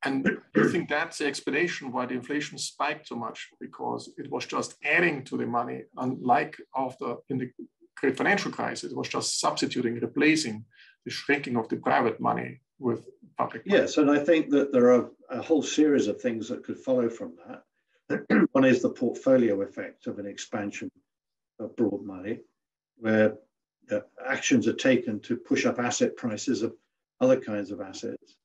And I think that's the explanation why the inflation spiked so much because it was just adding to the money, unlike after in the great financial crisis, it was just substituting, replacing the shrinking of the private money with public money. Yes, and I think that there are a whole series of things that could follow from that. One is the portfolio effect of an expansion of broad money, where uh, actions are taken to push up asset prices of other kinds of assets.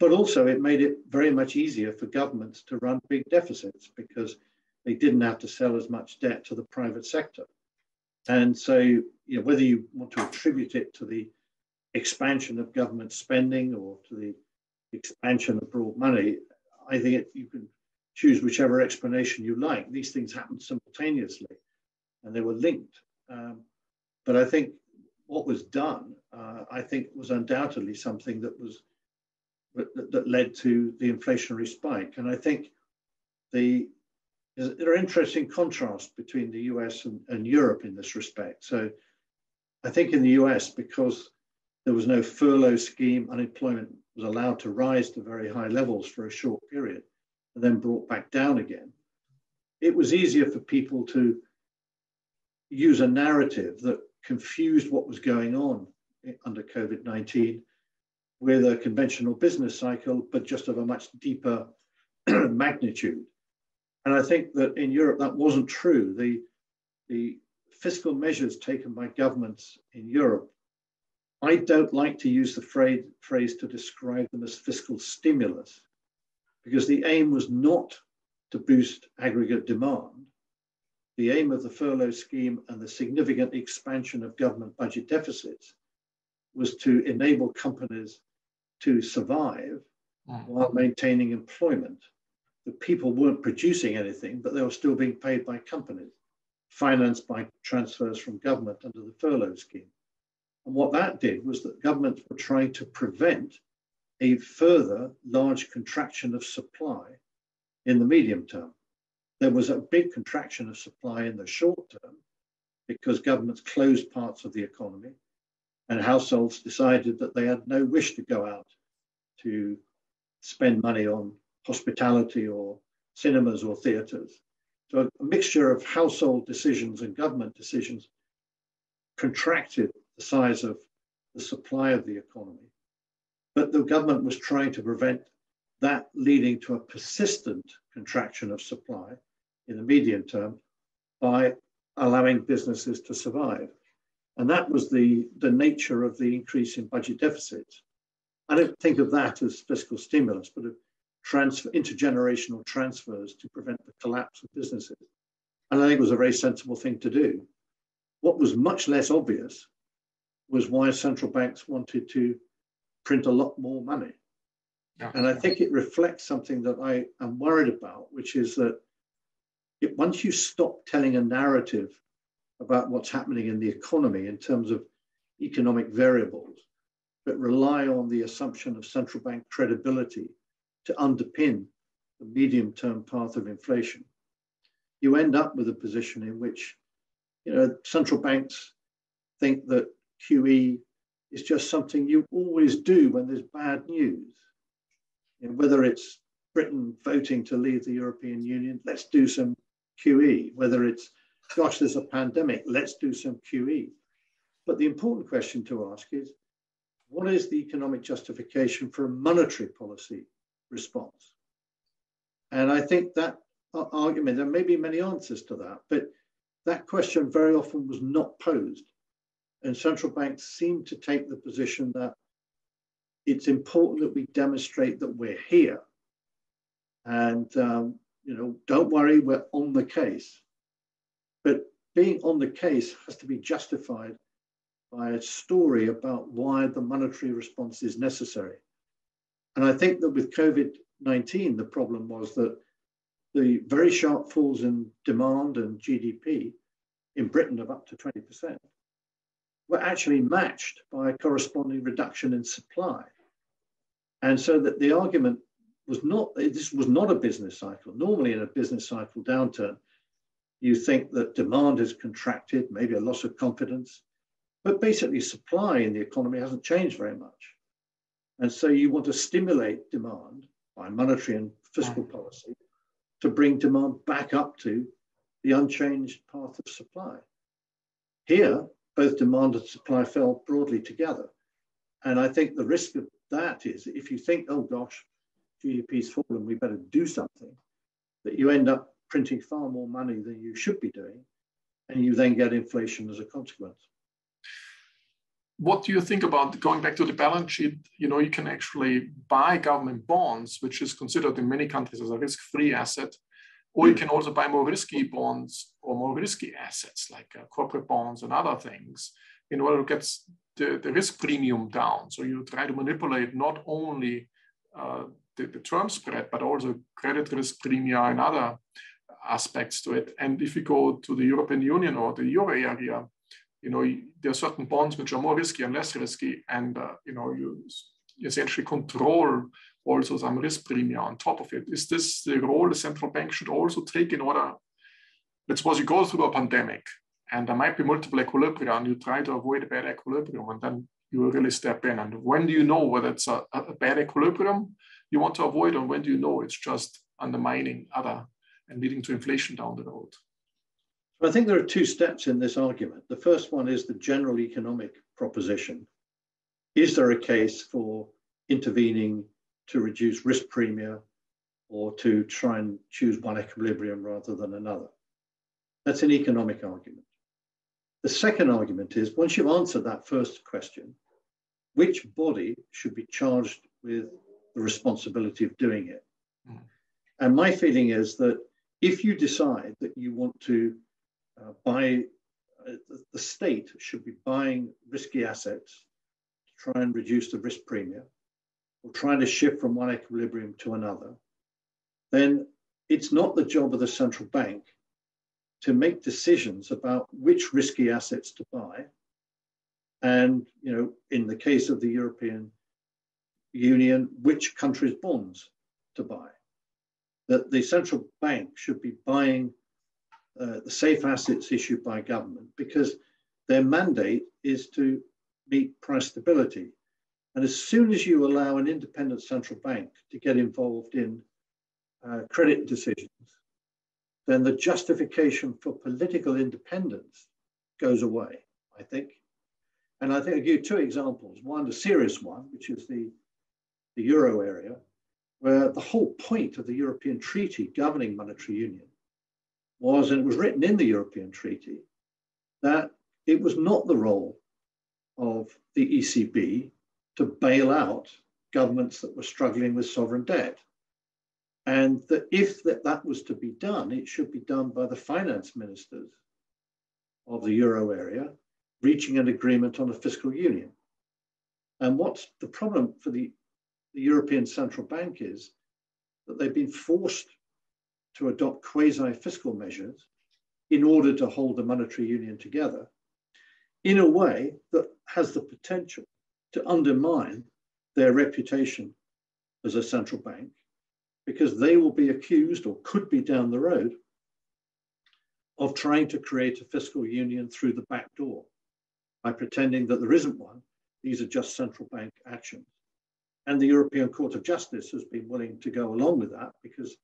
But also, it made it very much easier for governments to run big deficits because they didn't have to sell as much debt to the private sector. And so, you know, whether you want to attribute it to the expansion of government spending or to the expansion of broad money, I think it, you can choose whichever explanation you like. These things happened simultaneously and they were linked. Um, but I think what was done, uh, I think, was undoubtedly something that was that, that, led to the inflationary spike. And I think the there are interesting contrasts between the US and, and Europe in this respect. So I think in the US, because there was no furlough scheme, unemployment was allowed to rise to very high levels for a short period and then brought back down again. It was easier for people to use a narrative that confused what was going on under COVID 19 with a conventional business cycle, but just of a much deeper magnitude. And I think that in Europe that wasn't true. The, the fiscal measures taken by governments in Europe, I don't like to use the phrase, phrase to describe them as fiscal stimulus because the aim was not to boost aggregate demand. The aim of the furlough scheme and the significant expansion of government budget deficits was to enable companies to survive mm. while maintaining employment. The people weren't producing anything, but they were still being paid by companies, financed by transfers from government under the furlough scheme. And what that did was that governments were trying to prevent a further large contraction of supply in the medium term. There was a big contraction of supply in the short term because governments closed parts of the economy and households decided that they had no wish to go out to spend money on hospitality or cinemas or theatres. So a mixture of household decisions and government decisions contracted the size of the supply of the economy. But the government was trying to prevent that leading to a persistent contraction of supply in the medium term by allowing businesses to survive. And that was the, the nature of the increase in budget deficits. I don't think of that as fiscal stimulus, but of transfer, intergenerational transfers to prevent the collapse of businesses. And I think it was a very sensible thing to do. What was much less obvious was why central banks wanted to print a lot more money. Yeah. And I think it reflects something that I am worried about, which is that it, once you stop telling a narrative about what's happening in the economy in terms of economic variables, but rely on the assumption of central bank credibility to underpin the medium term path of inflation, you end up with a position in which you know, central banks think that QE is just something you always do when there's bad news. You know, whether it's Britain voting to leave the European Union, let's do some QE. Whether it's, gosh, there's a pandemic, let's do some QE. But the important question to ask is, what is the economic justification for a monetary policy response? And I think that argument, there may be many answers to that, but that question very often was not posed. And central banks seem to take the position that it's important that we demonstrate that we're here. And, um, you know, don't worry, we're on the case. But being on the case has to be justified by a story about why the monetary response is necessary. And I think that with COVID 19, the problem was that the very sharp falls in demand and GDP in Britain of up to 20% were actually matched by a corresponding reduction in supply. And so that the argument was not, this was not a business cycle. Normally in a business cycle downturn, you think that demand has contracted, maybe a loss of confidence, but basically supply in the economy hasn't changed very much. And so you want to stimulate demand by monetary and fiscal policy to bring demand back up to the unchanged path of supply. Here, both demand and supply fell broadly together. And I think the risk of that is if you think, oh gosh, GDP's fallen, we better do something, that you end up printing far more money than you should be doing, and you then get inflation as a consequence. What do you think about going back to the balance sheet? You know, you can actually buy government bonds, which is considered in many countries as a risk-free asset, or you can also buy more risky bonds or more risky assets like uh, corporate bonds and other things in order to get the, the risk premium down. So you try to manipulate not only uh, the, the term spread, but also credit risk premium and other aspects to it. And if you go to the European Union or the euro area, you know, there are certain bonds which are more risky and less risky, and uh, you know, you essentially control also some risk premium on top of it. Is this the role the central bank should also take in order? Let's suppose you go through a pandemic and there might be multiple equilibria and you try to avoid a bad equilibrium and then you really step in. And when do you know whether it's a, a bad equilibrium you want to avoid and when do you know it's just undermining other and leading to inflation down the road? I think there are two steps in this argument. The first one is the general economic proposition. Is there a case for intervening to reduce risk premia or to try and choose one equilibrium rather than another. That's an economic argument. The second argument is once you've answered that first question, which body should be charged with the responsibility of doing it? Mm. And my feeling is that if you decide that you want to uh, buy, uh, the state should be buying risky assets to try and reduce the risk premium, or trying to shift from one equilibrium to another, then it's not the job of the central bank to make decisions about which risky assets to buy. And, you know, in the case of the European Union, which countries' bonds to buy. That the central bank should be buying uh, the safe assets issued by government because their mandate is to meet price stability. And as soon as you allow an independent central bank to get involved in uh, credit decisions, then the justification for political independence goes away, I think. And I think I'll give you two examples. One, the serious one, which is the, the euro area, where the whole point of the European Treaty governing monetary union was, and it was written in the European Treaty, that it was not the role of the ECB to bail out governments that were struggling with sovereign debt. And that if that, that was to be done, it should be done by the finance ministers of the euro area reaching an agreement on a fiscal union. And what's the problem for the, the European Central Bank is that they've been forced to adopt quasi fiscal measures in order to hold the monetary union together in a way that has the potential to undermine their reputation as a central bank because they will be accused or could be down the road of trying to create a fiscal union through the back door. by pretending that there isn't one. These are just central bank actions. And the European Court of Justice has been willing to go along with that because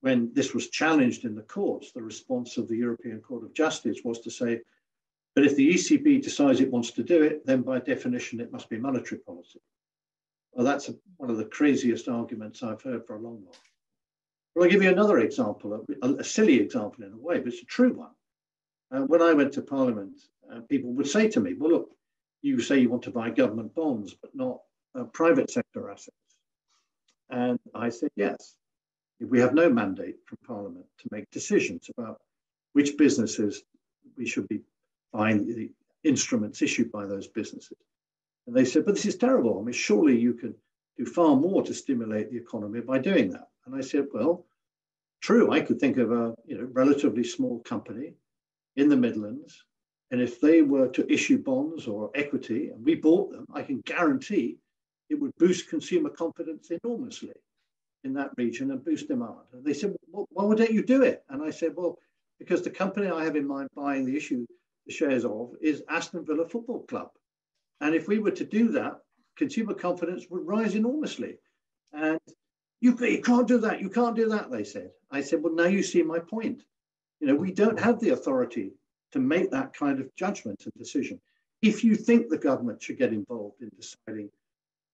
when this was challenged in the courts, the response of the European Court of Justice was to say, but if the ECB decides it wants to do it, then by definition it must be monetary policy. Well, that's a, one of the craziest arguments I've heard for a long while. Well, I'll give you another example, a, a silly example in a way, but it's a true one. Uh, when I went to Parliament, uh, people would say to me, well, look, you say you want to buy government bonds, but not uh, private sector assets. And I said, yes. We have no mandate from Parliament to make decisions about which businesses we should be buying the instruments issued by those businesses. And they said, but this is terrible. I mean, surely you can do far more to stimulate the economy by doing that. And I said, well, true, I could think of a you know, relatively small company in the Midlands. And if they were to issue bonds or equity and we bought them, I can guarantee it would boost consumer confidence enormously in that region and boost demand. And they said, well, why don't you do it? And I said, well, because the company I have in mind buying the issue, the shares of, is Aston Villa Football Club. And if we were to do that, consumer confidence would rise enormously. And you, you can't do that, you can't do that, they said. I said, well, now you see my point. You know, we don't have the authority to make that kind of judgment and decision. If you think the government should get involved in deciding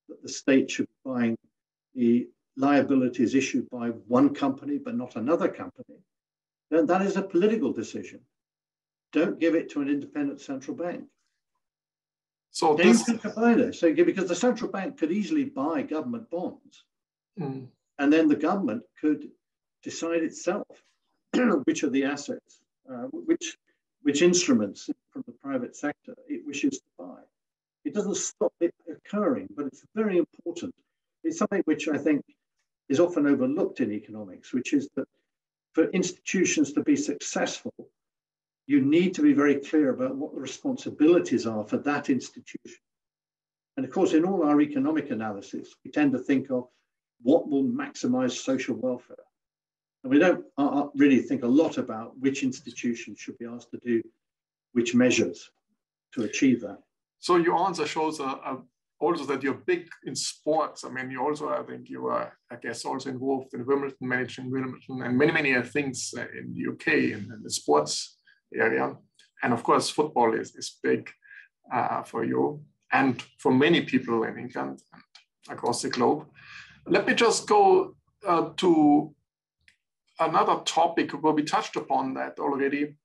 that the state should be buying the liabilities issued by one company but not another company, then that is a political decision. Don't give it to an independent central bank. So this... you can combine it. So because the central bank could easily buy government bonds, mm. and then the government could decide itself which of the assets, uh, which which instruments from the private sector it wishes to buy. It doesn't stop it occurring, but it's very important. It's something which I think is often overlooked in economics, which is that for institutions to be successful, you need to be very clear about what the responsibilities are for that institution. And of course, in all our economic analysis, we tend to think of what will maximize social welfare. And we don't uh, uh really think a lot about which institutions should be asked to do which measures to achieve that. So your answer shows a, a also that you're big in sports. I mean, you also, I think you are, I guess, also involved in Wimbledon, managing Wimbledon, and many, many things in the UK in the sports area. And of course, football is, is big uh, for you and for many people in England and across the globe. Let me just go uh, to another topic where we touched upon that already,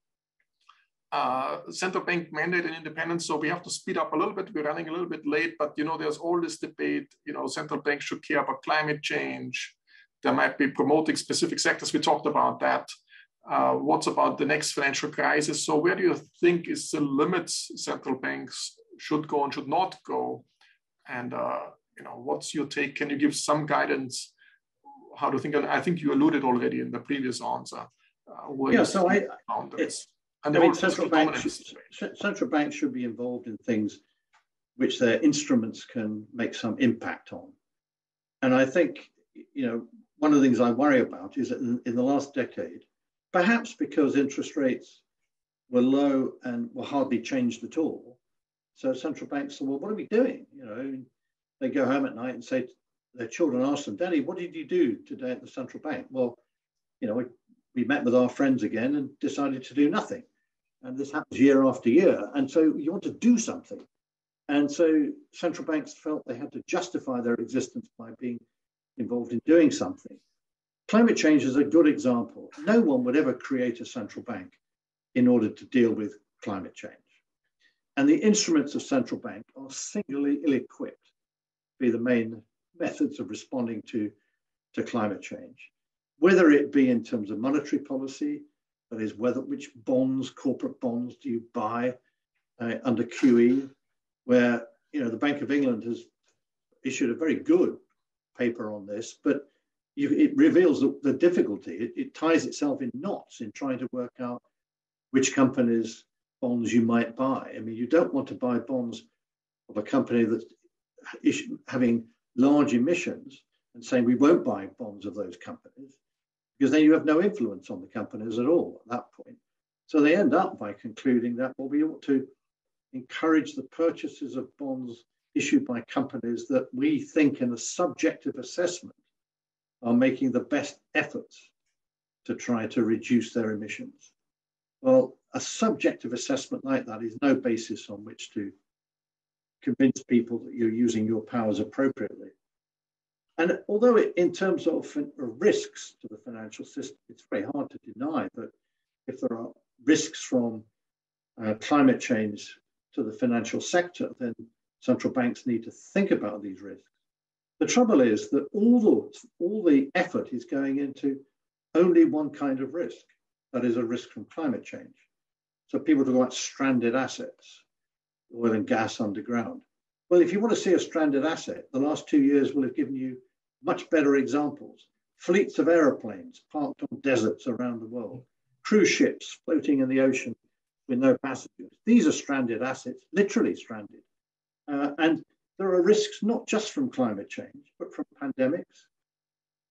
uh, central bank mandate and independence. So we have to speed up a little bit. We're running a little bit late, but you know, there's all this debate. You know, central banks should care about climate change. There might be promoting specific sectors. We talked about that. Uh, what's about the next financial crisis? So where do you think is the limits central banks should go and should not go? And uh, you know, what's your take? Can you give some guidance how to think? And I think you alluded already in the previous answer. Uh, yeah, so I, it's, and I mean, central banks, should, central banks should be involved in things which their instruments can make some impact on. And I think, you know, one of the things I worry about is that in, in the last decade, perhaps because interest rates were low and were hardly changed at all, so central banks said, well, what are we doing? You know, they go home at night and say, their children ask them, Daddy, what did you do today at the central bank? Well, you know, we, we met with our friends again and decided to do nothing. And this happens year after year. And so you want to do something. And so central banks felt they had to justify their existence by being involved in doing something. Climate change is a good example. No one would ever create a central bank in order to deal with climate change. And the instruments of central bank are singularly ill-equipped to be the main methods of responding to, to climate change, whether it be in terms of monetary policy, that is, whether which bonds, corporate bonds, do you buy uh, under QE, where you know the Bank of England has issued a very good paper on this, but you, it reveals the, the difficulty. It, it, ties itself in knots in trying to work out which companies' bonds you might buy. I mean, you don't want to buy bonds of a company that's having large emissions and saying we won't buy bonds of those companies because then you have no influence on the companies at all at that point. So they end up by concluding that, well, we ought to encourage the purchases of bonds issued by companies that we think in a subjective assessment are making the best efforts to try to reduce their emissions. Well, a subjective assessment like that is no basis on which to convince people that you're using your powers appropriately. And although it, in terms of risks to the financial system, it's very hard to deny that if there are risks from uh, climate change to the financial sector, then central banks need to think about these risks. The trouble is that all the, all the effort is going into only one kind of risk, that is a risk from climate change. So people talk about stranded assets, oil and gas underground. Well, if you want to see a stranded asset, the last two years will have given you much better examples. Fleets of aeroplanes parked on deserts around the world, cruise ships floating in the ocean with no passengers. These are stranded assets, literally stranded. Uh, and there are risks not just from climate change, but from pandemics,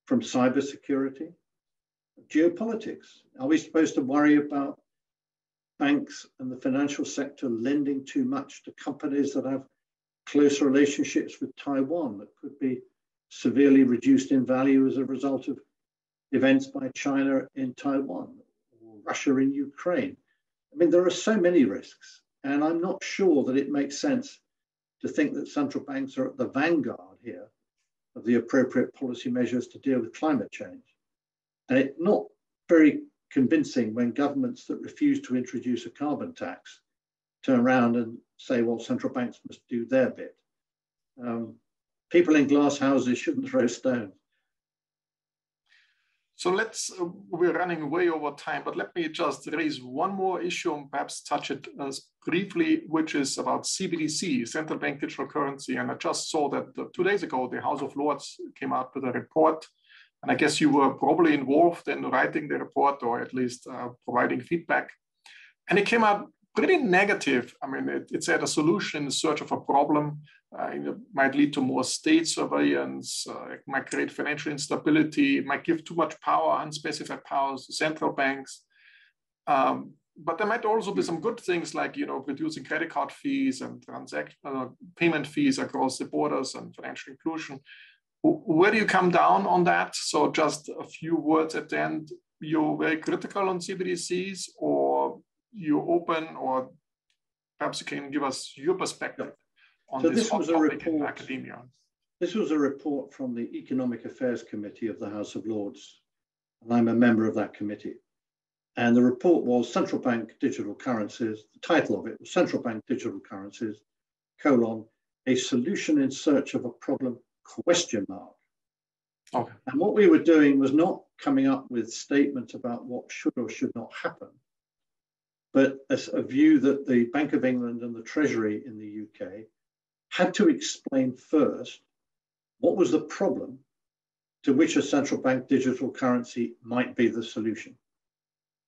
from cybersecurity, geopolitics. Are we supposed to worry about banks and the financial sector lending too much to companies that have close relationships with Taiwan that could be severely reduced in value as a result of events by China in Taiwan or Russia in Ukraine. I mean, there are so many risks, and I'm not sure that it makes sense to think that central banks are at the vanguard here of the appropriate policy measures to deal with climate change. And it's not very convincing when governments that refuse to introduce a carbon tax turn around and say, well, central banks must do their bit. Um, people in glass houses shouldn't throw stones. So let's, uh, we're running way over time, but let me just raise one more issue and perhaps touch it uh, briefly, which is about CBDC, central bank digital currency. And I just saw that uh, two days ago, the House of Lords came out with a report. And I guess you were probably involved in writing the report or at least uh, providing feedback. And it came out pretty negative. I mean, it, it said a solution in search of a problem uh, it might lead to more state surveillance, uh, it might create financial instability, it might give too much power, unspecified powers to central banks. Um, but there might also be some good things like you know reducing credit card fees and transaction uh, payment fees across the borders and financial inclusion. Where do you come down on that? So just a few words at the end. You're very critical on CBDCs, or you open, or perhaps you can give us your perspective on so this, this was a report, academia. This was a report from the Economic Affairs Committee of the House of Lords, and I'm a member of that committee. And the report was Central Bank Digital Currencies. The title of it was Central Bank Digital Currencies, colon, a solution in search of a problem, question mark. Okay. And what we were doing was not coming up with statements about what should or should not happen, but as a view that the Bank of England and the Treasury in the UK had to explain first what was the problem to which a central bank digital currency might be the solution.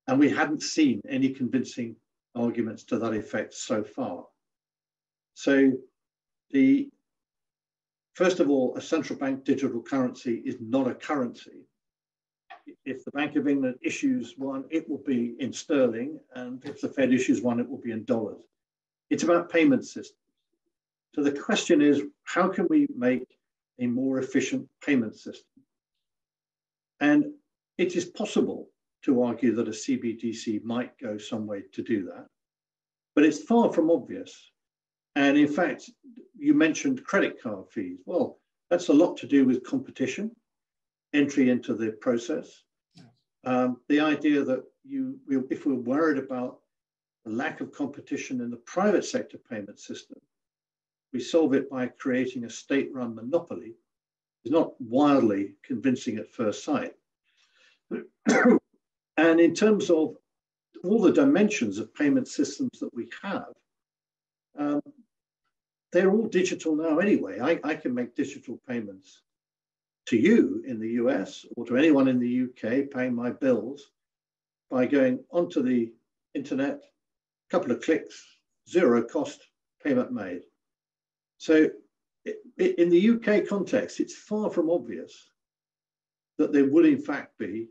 And we hadn't seen any convincing arguments to that effect so far. So the first of all, a central bank digital currency is not a currency. If the Bank of England issues one, it will be in sterling, and if the Fed issues one, it will be in dollars. It's about payment systems. So the question is, how can we make a more efficient payment system? And it is possible to argue that a CBDC might go some way to do that, but it's far from obvious. And in fact, you mentioned credit card fees. Well, that's a lot to do with competition, entry into the process. Um, the idea that you, if we're worried about the lack of competition in the private sector payment system, we solve it by creating a state run monopoly is not wildly convincing at first sight. and in terms of all the dimensions of payment systems that we have, um, they're all digital now anyway. I, I, can make digital payments to you in the US or to anyone in the UK paying my bills by going onto the internet, a couple of clicks, zero cost payment made. So in the UK context, it's far from obvious that there would in fact be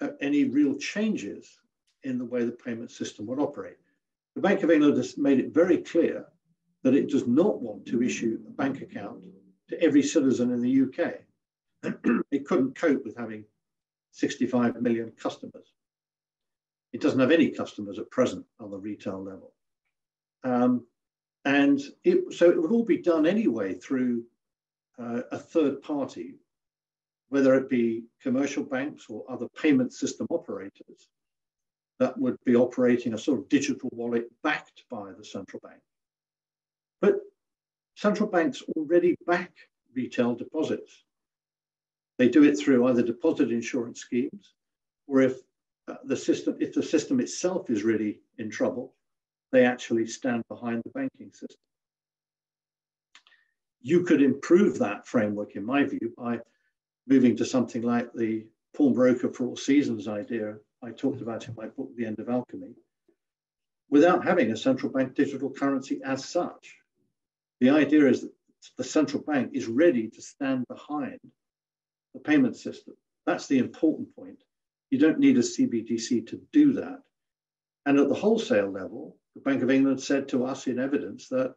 uh, any real changes in the way the payment system would operate. the Bank of England has made it very clear that it does not want to issue a bank account to every citizen in the UK. it couldn't cope with having 65 million customers. It doesn't have any customers at present on the retail level. Um, and it, so it would all be done anyway through uh, a third party, whether it be commercial banks or other payment system operators that would be operating a sort of digital wallet backed by the central bank. But central banks already back retail deposits. They do it through either deposit insurance schemes, or if uh, the system, if the system itself is really in trouble, they actually stand behind the banking system. You could improve that framework, in my view, by moving to something like the pawnbroker for all seasons idea I talked about in my book, The End of Alchemy, without having a central bank digital currency as such. The idea is that the central bank is ready to stand behind payment system. That's the important point. You don't need a CBDC to do that. And at the wholesale level, the Bank of England said to us in evidence that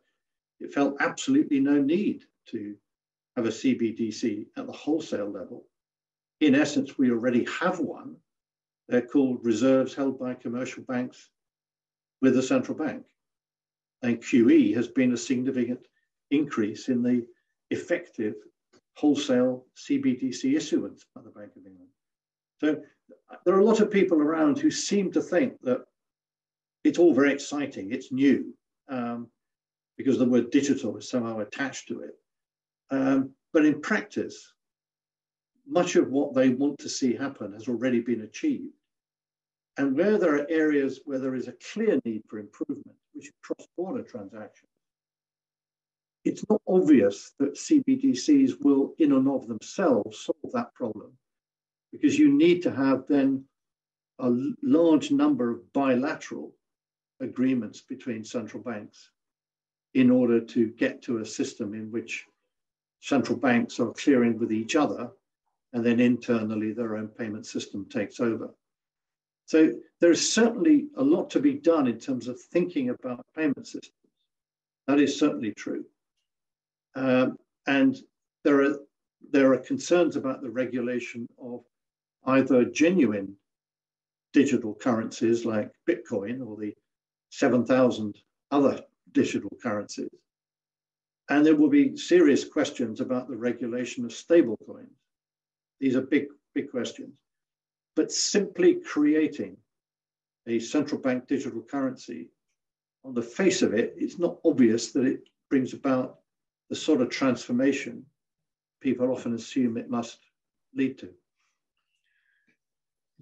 it felt absolutely no need to have a CBDC at the wholesale level. In essence, we already have one. They're called reserves held by commercial banks with the central bank. And QE has been a significant increase in the effective wholesale CBDC issuance by the Bank of England. So there are a lot of people around who seem to think that it's all very exciting, it's new, um, because the word digital is somehow attached to it. Um, but in practice, much of what they want to see happen has already been achieved. And where there are areas where there is a clear need for improvement, which is cross-border transactions, it's not obvious that CBDCs will, in and of themselves, solve that problem because you need to have then a large number of bilateral agreements between central banks in order to get to a system in which central banks are clearing with each other and then internally their own payment system takes over. So there's certainly a lot to be done in terms of thinking about payment systems. That is certainly true. Um, and there are, there are concerns about the regulation of either genuine digital currencies like Bitcoin or the 7,000 other digital currencies. And there will be serious questions about the regulation of stablecoins. These are big, big questions. But simply creating a central bank digital currency, on the face of it, it's not obvious that it brings about the sort of transformation people often assume it must lead to.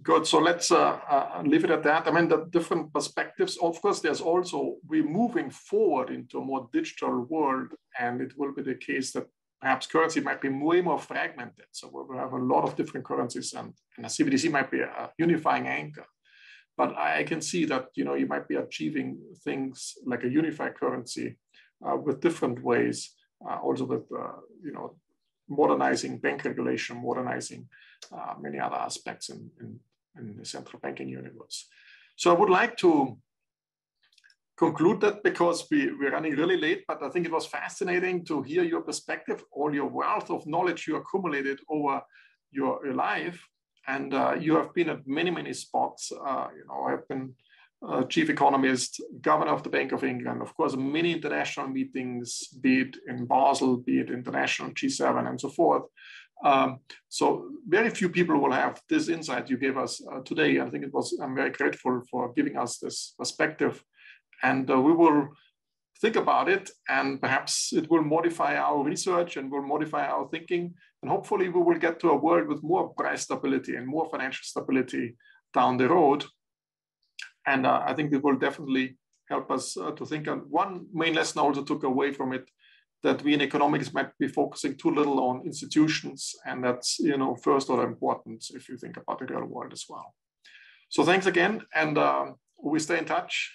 Good. So let's uh, uh, leave it at that. I mean, the different perspectives. Of course, there's also we're moving forward into a more digital world, and it will be the case that perhaps currency might be way more fragmented. So we will have a lot of different currencies, and, and a CBDC might be a unifying anchor. But I can see that you know you might be achieving things like a unified currency uh, with different ways also with uh, you know modernizing bank regulation, modernizing uh, many other aspects in, in, in the central banking universe. So I would like to conclude that because we, we're running really late, but I think it was fascinating to hear your perspective, all your wealth of knowledge you accumulated over your, your life. And uh, you have been at many, many spots. Uh, you know, I've been uh, chief economist, governor of the Bank of England, of course, many international meetings, be it in Basel, be it international G7, and so forth. Um, so very few people will have this insight you gave us uh, today. I think it was, I'm very grateful for giving us this perspective. And uh, we will think about it and perhaps it will modify our research and will modify our thinking. And hopefully we will get to a world with more price stability and more financial stability down the road and uh, I think it will definitely help us uh, to think. And one main lesson I also took away from it that we in economics might be focusing too little on institutions, and that's you know first order importance if you think about the real world as well. So thanks again, and uh, we stay in touch.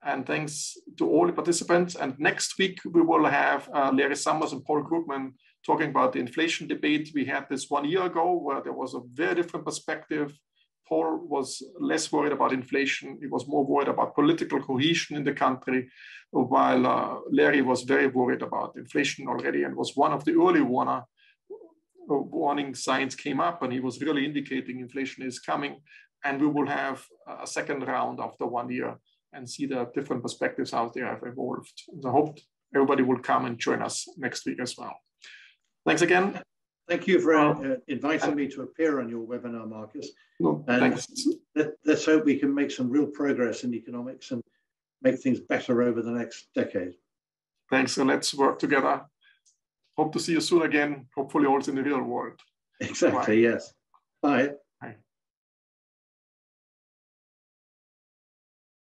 And thanks to all the participants. And next week we will have uh, Larry Summers and Paul Krugman talking about the inflation debate we had this one year ago, where there was a very different perspective Paul was less worried about inflation. He was more worried about political cohesion in the country, while uh, Larry was very worried about inflation already and was one of the early warner, uh, warning signs came up and he was really indicating inflation is coming and we will have a second round after one year and see the different perspectives how they have evolved. I hope everybody will come and join us next week as well. Thanks again. Thank you for uh, inviting me to appear on your webinar, Markus. No, thanks. Let, us hope we can make some real progress in economics and make things better over the next decade. Thanks, and let's work together. Hope to see you soon again, hopefully also in the real world. Exactly, Bye. yes. Bye.